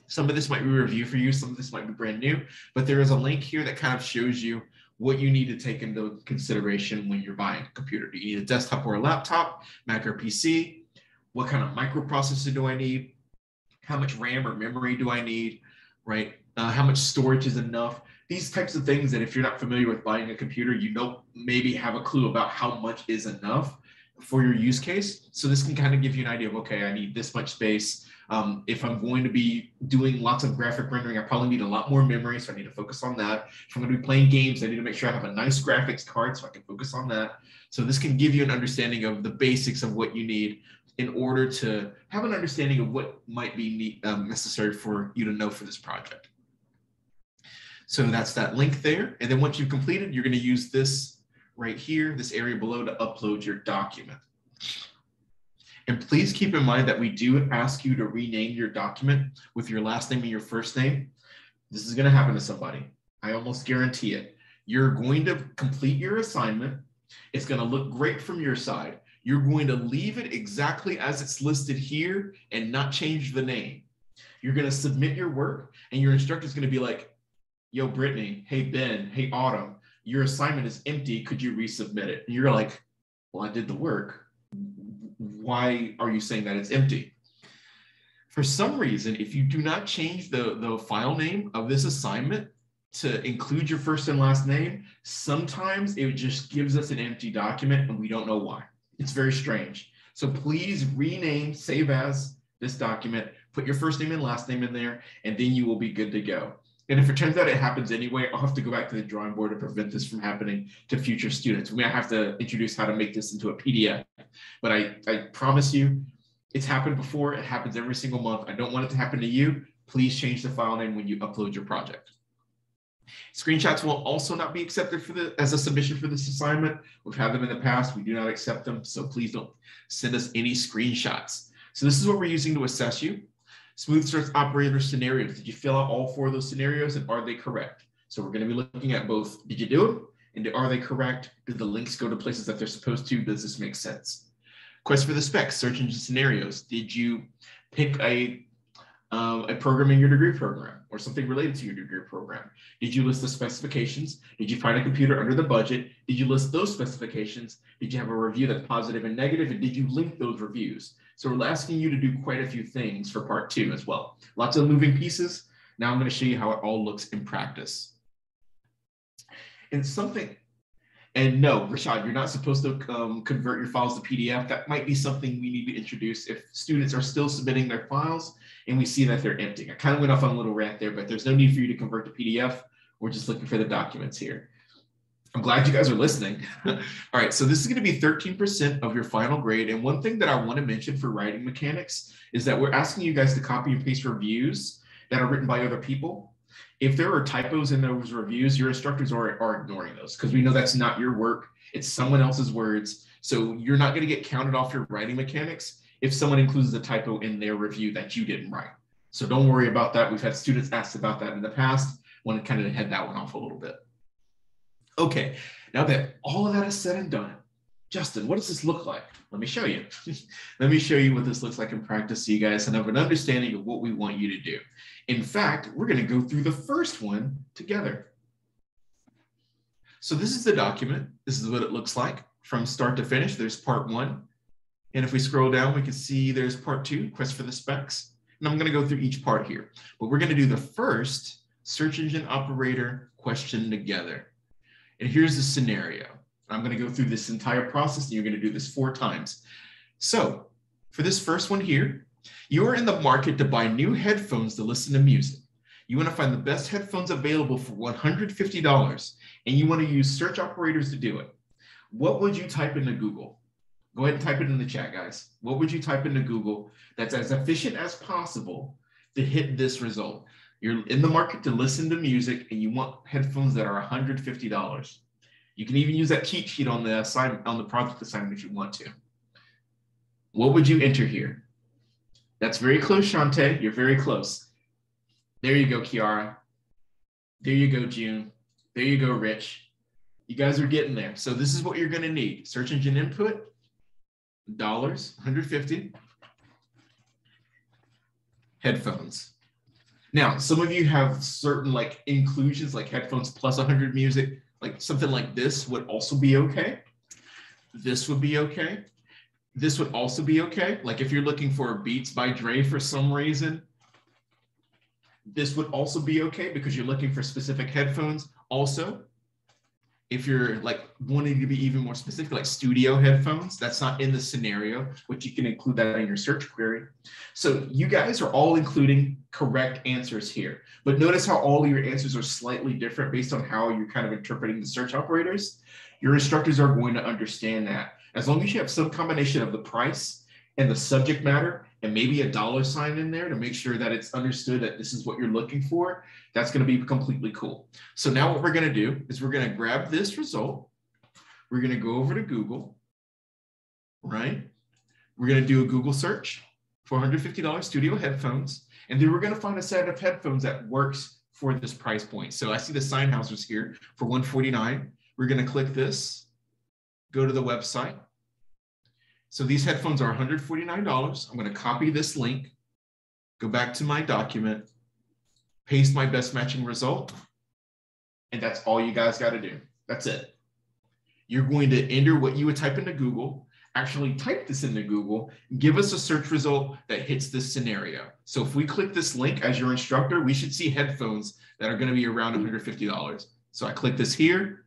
some of this might be review for you, some of this might be brand new, but there is a link here that kind of shows you what you need to take into consideration when you're buying a computer. Do you need a desktop or a laptop, Mac or PC? What kind of microprocessor do I need? How much RAM or memory do I need? Right? Uh, how much storage is enough? These types of things that if you're not familiar with buying a computer, you don't maybe have a clue about how much is enough for your use case. So this can kind of give you an idea of, okay, I need this much space. Um, if I'm going to be doing lots of graphic rendering, I probably need a lot more memory, so I need to focus on that. If I'm going to be playing games, I need to make sure I have a nice graphics card so I can focus on that. So this can give you an understanding of the basics of what you need in order to have an understanding of what might be need, um, necessary for you to know for this project. So that's that link there. And then once you've completed, you're going to use this right here, this area below to upload your document. And please keep in mind that we do ask you to rename your document with your last name and your first name. This is going to happen to somebody. I almost guarantee it. You're going to complete your assignment. It's going to look great from your side. You're going to leave it exactly as it's listed here and not change the name. You're going to submit your work, and your instructor is going to be like, Yo, Brittany, hey, Ben, hey, Autumn, your assignment is empty. Could you resubmit it? And you're like, Well, I did the work. Why are you saying that it's empty? For some reason, if you do not change the, the file name of this assignment to include your first and last name, sometimes it just gives us an empty document and we don't know why. It's very strange. So please rename, save as this document, put your first name and last name in there, and then you will be good to go. And if it turns out it happens anyway, I'll have to go back to the drawing board to prevent this from happening to future students. We might have to introduce how to make this into a PDF. But I, I promise you, it's happened before. It happens every single month. I don't want it to happen to you. Please change the file name when you upload your project. Screenshots will also not be accepted for the as a submission for this assignment. We've had them in the past. We do not accept them. So please don't send us any screenshots. So this is what we're using to assess you. Smooth search operator scenarios. Did you fill out all four of those scenarios and are they correct? So we're going to be looking at both. Did you do it? And are they correct? Do the links go to places that they're supposed to? Does this make sense? Quest for the specs, search engine scenarios. Did you pick a, um, a program in your degree program or something related to your degree program? Did you list the specifications? Did you find a computer under the budget? Did you list those specifications? Did you have a review that's positive and negative? And did you link those reviews? So we're asking you to do quite a few things for part two as well. Lots of moving pieces. Now I'm going to show you how it all looks in practice. And something, and no, Rashad, you're not supposed to um, convert your files to PDF. That might be something we need to introduce if students are still submitting their files and we see that they're empty. I kind of went off on a little rant there, but there's no need for you to convert to PDF. We're just looking for the documents here. I'm glad you guys are listening. All right, so this is going to be 13% of your final grade. And one thing that I want to mention for writing mechanics is that we're asking you guys to copy and paste reviews that are written by other people. If there are typos in those reviews, your instructors are, are ignoring those because we know that's not your work. It's someone else's words. So you're not going to get counted off your writing mechanics if someone includes a typo in their review that you didn't write. So don't worry about that. We've had students ask about that in the past. Want to kind of head that one off a little bit. Okay, now that all of that is said and done, Justin, what does this look like? Let me show you. Let me show you what this looks like in practice so you guys have an understanding of what we want you to do. In fact, we're going to go through the first one together. So this is the document. This is what it looks like from start to finish. There's part one. And if we scroll down, we can see there's part two, quest for the specs. And I'm going to go through each part here. But we're going to do the first search engine operator question together. And here's the scenario. I'm going to go through this entire process and you're going to do this four times. So for this first one here, you are in the market to buy new headphones to listen to music. You want to find the best headphones available for $150 and you want to use search operators to do it. What would you type into Google? Go ahead and type it in the chat, guys. What would you type into Google that's as efficient as possible to hit this result? You're in the market to listen to music and you want headphones that are $150. You can even use that cheat sheet on the assignment on the project assignment if you want to. What would you enter here? That's very close, Shante. You're very close. There you go, Kiara. There you go, June. There you go, Rich. You guys are getting there. So this is what you're going to need. Search engine input, dollars, 150. Headphones. Now, some of you have certain like inclusions like headphones plus 100 music, like something like this would also be okay. This would be okay. This would also be okay. Like if you're looking for Beats by Dre for some reason, this would also be okay because you're looking for specific headphones. Also, if you're like wanting to be even more specific, like studio headphones, that's not in the scenario, which you can include that in your search query. So you guys are all including correct answers here, but notice how all your answers are slightly different based on how you're kind of interpreting the search operators. Your instructors are going to understand that. As long as you have some combination of the price and the subject matter and maybe a dollar sign in there to make sure that it's understood that this is what you're looking for, that's going to be completely cool. So now what we're going to do is we're going to grab this result. We're going to go over to Google, right? We're going to do a Google search for $150 studio headphones. And then we're going to find a set of headphones that works for this price point. So I see the Sennheisers here for 149. We're going to click this, go to the website. So these headphones are $149. I'm going to copy this link, go back to my document, paste my best matching result, and that's all you guys got to do. That's it. You're going to enter what you would type into Google, actually type this into Google, give us a search result that hits this scenario. So if we click this link as your instructor, we should see headphones that are going to be around $150. So I click this here.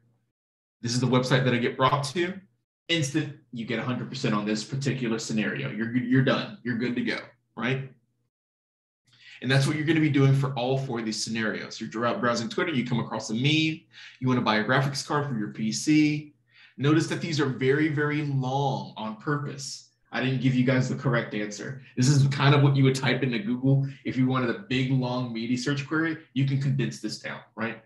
This is the website that I get brought to. Instant, you get 100% on this particular scenario. You're, you're done. You're good to go, right? And that's what you're going to be doing for all four of these scenarios. You're browsing Twitter, you come across a meme, you want to buy a graphics card for your PC. Notice that these are very, very long on purpose. I didn't give you guys the correct answer. This is kind of what you would type into Google. If you wanted a big, long, meaty search query, you can condense this down, right?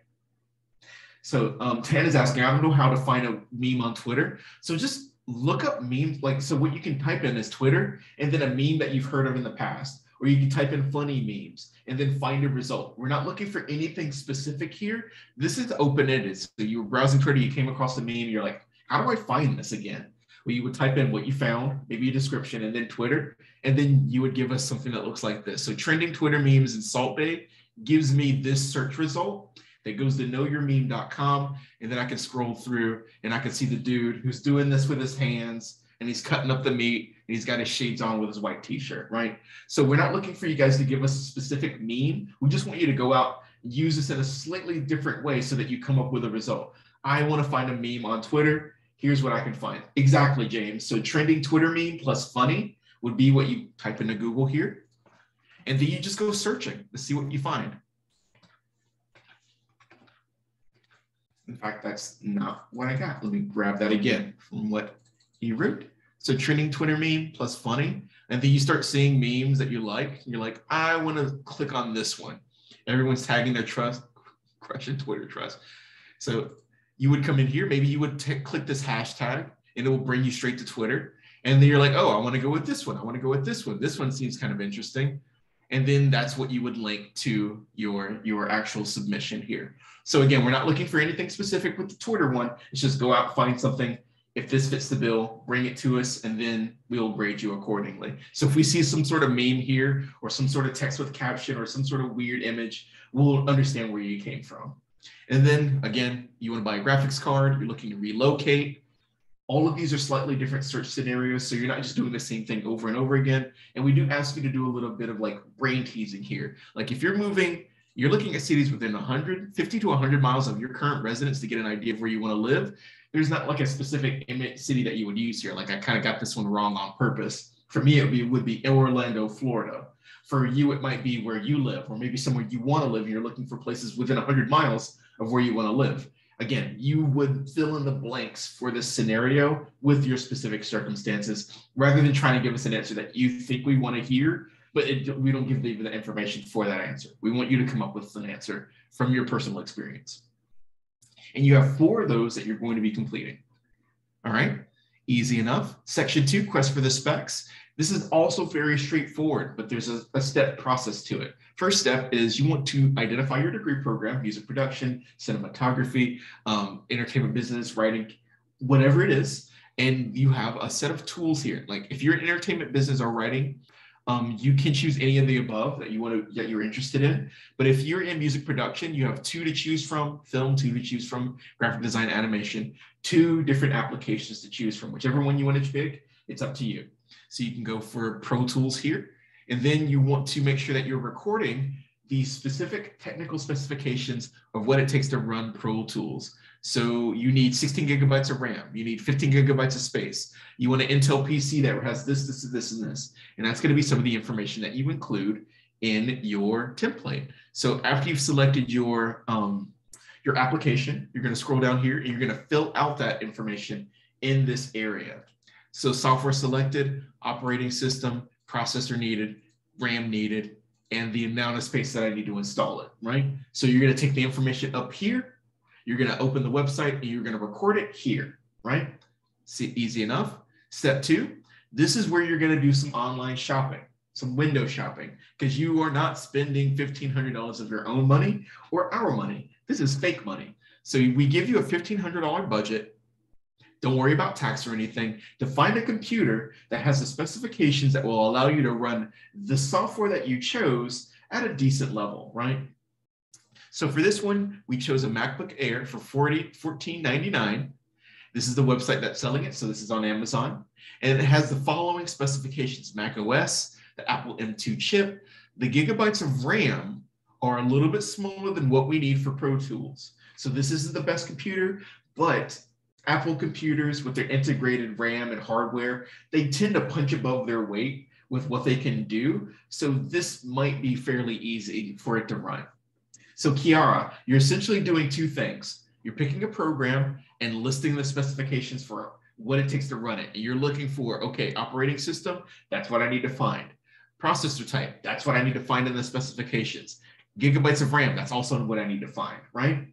So um, Tan is asking, I don't know how to find a meme on Twitter. So just look up memes. Like, so what you can type in is Twitter and then a meme that you've heard of in the past or you can type in funny memes and then find a result. We're not looking for anything specific here. This is open-ended. So you were browsing Twitter, you came across a meme, you're like, how do I find this again? Well, you would type in what you found, maybe a description, and then Twitter, and then you would give us something that looks like this. So trending Twitter memes in Salt Bae gives me this search result that goes to knowyourmeme.com, and then I can scroll through and I can see the dude who's doing this with his hands and he's cutting up the meat and he's got his shades on with his white t-shirt, right? So we're not looking for you guys to give us a specific meme. We just want you to go out, use this in a slightly different way so that you come up with a result. I want to find a meme on Twitter. Here's what I can find. Exactly, James. So trending Twitter meme plus funny would be what you type into Google here. And then you just go searching to see what you find. In fact, that's not what I got. Let me grab that again from what he wrote. So trending Twitter meme plus funny. And then you start seeing memes that you like. You're like, I want to click on this one. Everyone's tagging their trust, crushing Twitter trust. So you would come in here, maybe you would click this hashtag and it will bring you straight to Twitter. And then you're like, oh, I want to go with this one. I want to go with this one. This one seems kind of interesting. And then that's what you would link to your, your actual submission here. So again, we're not looking for anything specific with the Twitter one. It's just go out, find something if this fits the bill, bring it to us, and then we'll grade you accordingly. So if we see some sort of meme here, or some sort of text with caption, or some sort of weird image, we'll understand where you came from. And then again, you want to buy a graphics card, you're looking to relocate. All of these are slightly different search scenarios, so you're not just doing the same thing over and over again. And we do ask you to do a little bit of like brain teasing here. Like if you're moving, you're looking at cities within 150 to 100 miles of your current residence to get an idea of where you want to live there's not like a specific city that you would use here. Like I kind of got this one wrong on purpose. For me, it would be, would be Orlando, Florida. For you, it might be where you live, or maybe somewhere you want to live. And you're looking for places within 100 miles of where you want to live. Again, you would fill in the blanks for this scenario with your specific circumstances, rather than trying to give us an answer that you think we want to hear, but it, we don't give you the information for that answer. We want you to come up with an answer from your personal experience. And you have four of those that you're going to be completing. All right, easy enough. Section two, quest for the specs. This is also very straightforward, but there's a, a, step process to it. First step is you want to identify your degree program, music production, cinematography, um, entertainment business, writing, whatever it is. And you have a set of tools here. Like if you're in entertainment business or writing, um, you can choose any of the above that you want to that you're interested in. But if you're in music production, you have two to choose from: film, two to choose from, graphic design, animation, two different applications to choose from. Whichever one you want to pick, it's up to you. So you can go for Pro Tools here, and then you want to make sure that you're recording the specific technical specifications of what it takes to run Pro Tools. So you need 16 gigabytes of RAM, you need 15 gigabytes of space. You want an Intel PC that has this, this, this, and this. And that's gonna be some of the information that you include in your template. So after you've selected your, um, your application, you're gonna scroll down here and you're gonna fill out that information in this area. So software selected, operating system, processor needed, RAM needed, and the amount of space that I need to install it, right? So you're gonna take the information up here you're going to open the website and you're going to record it here, right? See, easy enough. Step two, This is where you're going to do some online shopping, some window shopping, because you are not spending $1,500 of your own money or our money. This is fake money. So we give you a $1,500 budget. Don't worry about tax or anything. To find a computer that has the specifications that will allow you to run the software that you chose at a decent level, right? So for this one, we chose a MacBook Air for 40, $14.99. This is the website that's selling it. So this is on Amazon. And it has the following specifications, Mac OS, the Apple M2 chip. The gigabytes of RAM are a little bit smaller than what we need for Pro Tools. So this isn't the best computer, but Apple computers with their integrated RAM and hardware, they tend to punch above their weight with what they can do. So this might be fairly easy for it to run. So Kiara, you're essentially doing two things. You're picking a program and listing the specifications for what it takes to run it. And you're looking for, okay, operating system, that's what I need to find. Processor type, that's what I need to find in the specifications. Gigabytes of RAM, that's also what I need to find, right?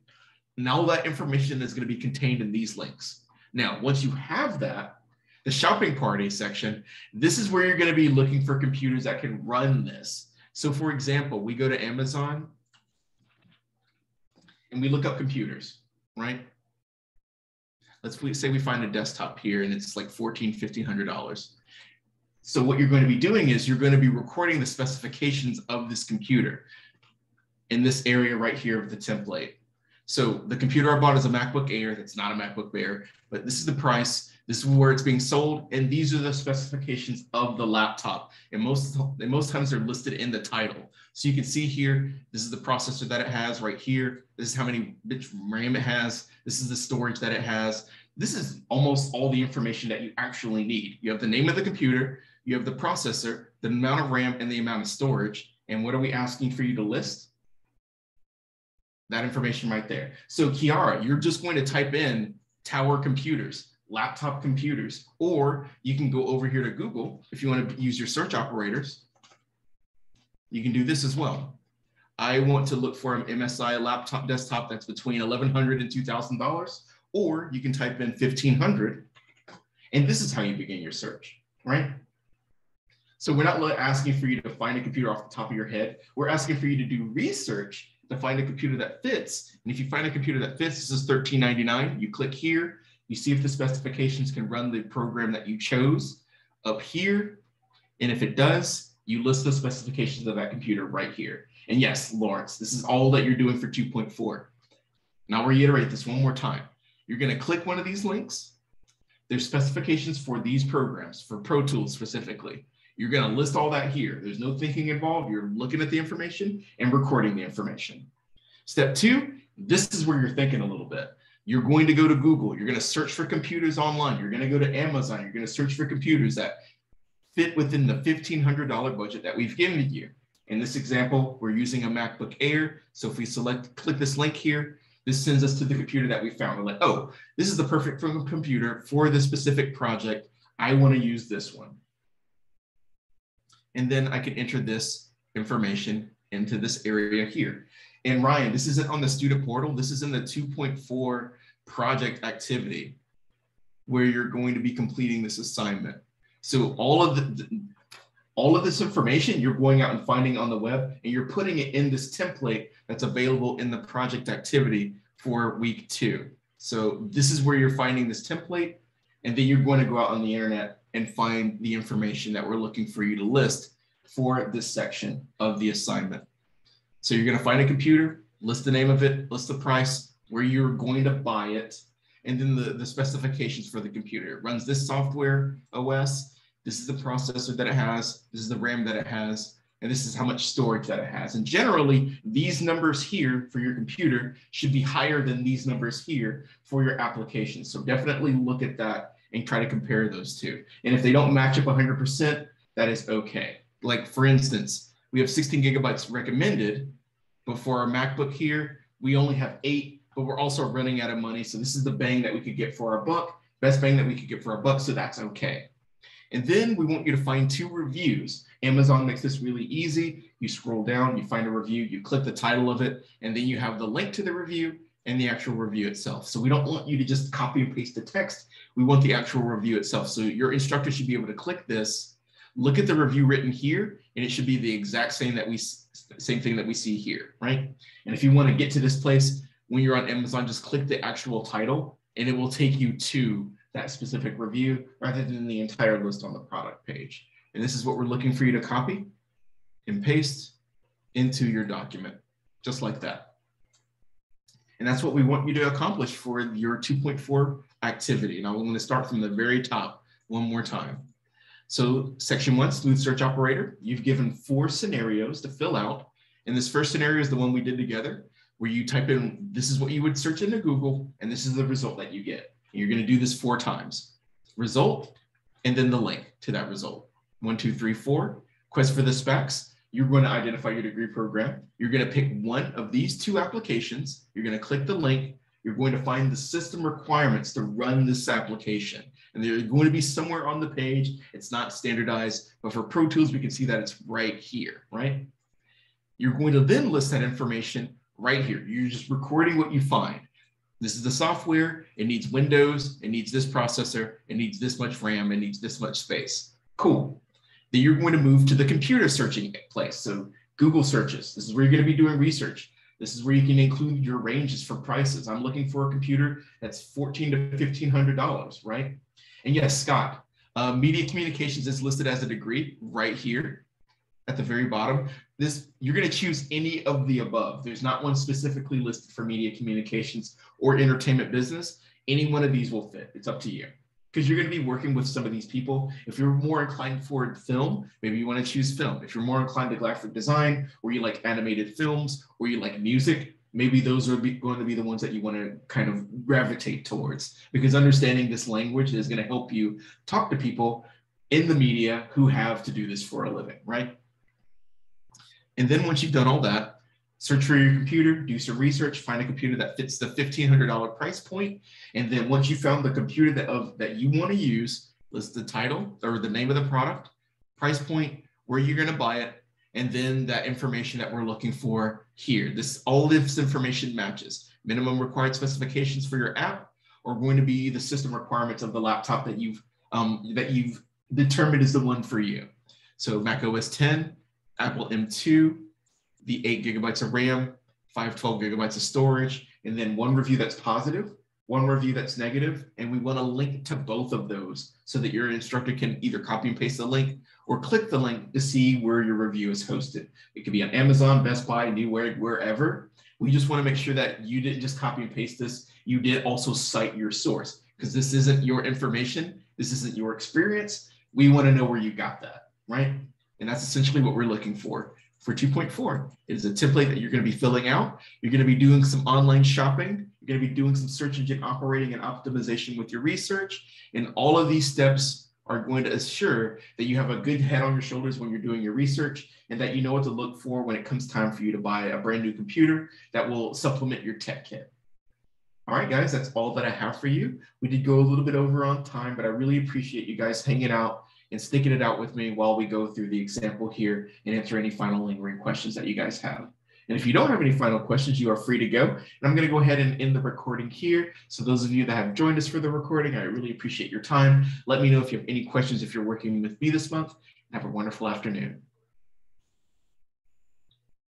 And all that information is going to be contained in these links. Now, once you have that, the shopping party section, this is where you're going to be looking for computers that can run this. So for example, we go to Amazon and we look up computers, right? Let's say we find a desktop here and it's like $14, $1,500. So what you're going to be doing is you're going to be recording the specifications of this computer in this area right here of the template. So the computer I bought is a MacBook Air. That's not a MacBook Air, but this is the price. This is where it's being sold, and these are the specifications of the laptop. And most and most times they're listed in the title. So you can see here, this is the processor that it has right here. This is how many bits RAM it has. This is the storage that it has. This is almost all the information that you actually need. You have the name of the computer, you have the processor, the amount of RAM, and the amount of storage. And what are we asking for you to list? That information right there. So Kiara, you're just going to type in tower computers, laptop computers, or you can go over here to Google if you want to use your search operators. You can do this as well. I want to look for an MSI laptop desktop that's between $1,100 and $2,000, or you can type in 1500 and this is how you begin your search, right? So we're not asking for you to find a computer off the top of your head. We're asking for you to do research to find a computer that fits. And if you find a computer that fits, this is $13.99. You click here, you see if the specifications can run the program that you chose up here. And if it does, you list the specifications of that computer right here. And yes, Lawrence, this is all that you're doing for 2.4. Now reiterate this one more time. You're gonna click one of these links. There's specifications for these programs, for Pro Tools specifically. You're going to list all that here. There's no thinking involved. You're looking at the information and recording the information. Step two, this is where you're thinking a little bit. You're going to go to Google. You're going to search for computers online. You're going to go to Amazon. You're going to search for computers that fit within the $1,500 budget that we've given you. In this example, we're using a MacBook Air. So if we select, click this link here, this sends us to the computer that we found. We're like, oh, this is the perfect computer for this specific project. I want to use this one and then I can enter this information into this area here. And Ryan, this isn't on the student portal. This is in the 2.4 project activity where you're going to be completing this assignment. So all of the, all of this information you're going out and finding on the web and you're putting it in this template that's available in the project activity for week two. So this is where you're finding this template and then you're going to go out on the internet and find the information that we're looking for you to list for this section of the assignment. So you're going to find a computer, list the name of it, list the price, where you're going to buy it, and then the, the specifications for the computer. It runs this software OS. This is the processor that it has. This is the RAM that it has. And this is how much storage that it has. And generally, these numbers here for your computer should be higher than these numbers here for your application. So definitely look at that and try to compare those two. And if they don't match up 100%, that is okay. Like for instance, we have 16 gigabytes recommended, but for our MacBook here, we only have eight, but we're also running out of money. So this is the bang that we could get for our buck, best bang that we could get for our buck. So that's okay. And then we want you to find two reviews. Amazon makes this really easy. You scroll down, you find a review, you click the title of it, and then you have the link to the review, and the actual review itself. So we don't want you to just copy and paste the text. We want the actual review itself. So your instructor should be able to click this, look at the review written here, and it should be the exact same that we same thing that we see here, right? And if you want to get to this place when you're on Amazon, just click the actual title and it will take you to that specific review rather than the entire list on the product page. And this is what we're looking for you to copy and paste into your document, just like that. And that's what we want you to accomplish for your 2.4 activity. Now I'm going to start from the very top one more time. So section one, smooth search operator, you've given four scenarios to fill out. And this first scenario is the one we did together, where you type in, this is what you would search into Google, and this is the result that you get. And you're gonna do this four times. Result, and then the link to that result. One, two, three, four. Quest for the specs, you're going to identify your degree program. You're going to pick one of these two applications. You're going to click the link. You're going to find the system requirements to run this application. And they're going to be somewhere on the page. It's not standardized, but for Pro Tools, we can see that it's right here, right? You're going to then list that information right here. You're just recording what you find. This is the software. It needs Windows. It needs this processor. It needs this much RAM. It needs this much space. Cool. Then you're going to move to the computer searching place. So Google searches. This is where you're going to be doing research. This is where you can include your ranges for prices. I'm looking for a computer that's fourteen to fifteen hundred dollars, right? And yes, Scott, uh, media communications is listed as a degree right here at the very bottom. This you're going to choose any of the above. There's not one specifically listed for media communications or entertainment business. Any one of these will fit. It's up to you because you're going to be working with some of these people. If you're more inclined for film, maybe you want to choose film. If you're more inclined to graphic design, or you like animated films, or you like music, maybe those are be, going to be the ones that you want to kind of gravitate towards. Because understanding this language is going to help you talk to people in the media who have to do this for a living, right? And then once you've done all that, search for your computer, do some research, find a computer that fits the $1,500 price point. And then once you found the computer that, of, that you want to use, list the title or the name of the product, price point, where you're going to buy it, and then that information that we're looking for here. This All this information matches. Minimum required specifications for your app are going to be the system requirements of the laptop that you've um, that you've determined is the one for you. So Mac OS 10, Apple M2, the eight gigabytes of RAM, 512 gigabytes of storage, and then one review that's positive, one review that's negative, and we want to link to both of those so that your instructor can either copy and paste the link or click the link to see where your review is hosted. It could be on Amazon, Best Buy, Newegg, wherever. We just want to make sure that you didn't just copy and paste this. You did also cite your source because this isn't your information. This isn't your experience. We want to know where you got that, right? And that's essentially what we're looking for for 2.4. It is a template that you're going to be filling out. You're going to be doing some online shopping. You're going to be doing some search engine operating and optimization with your research. And all of these steps are going to assure that you have a good head on your shoulders when you're doing your research and that you know what to look for when it comes time for you to buy a brand new computer that will supplement your tech kit. All right, guys, that's all that I have for you. We did go a little bit over on time, but I really appreciate you guys hanging out and sticking it out with me while we go through the example here and answer any final lingering questions that you guys have. And if you don't have any final questions, you are free to go. And I'm going to go ahead and end the recording here. So those of you that have joined us for the recording, I really appreciate your time. Let me know if you have any questions if you're working with me this month. Have a wonderful afternoon.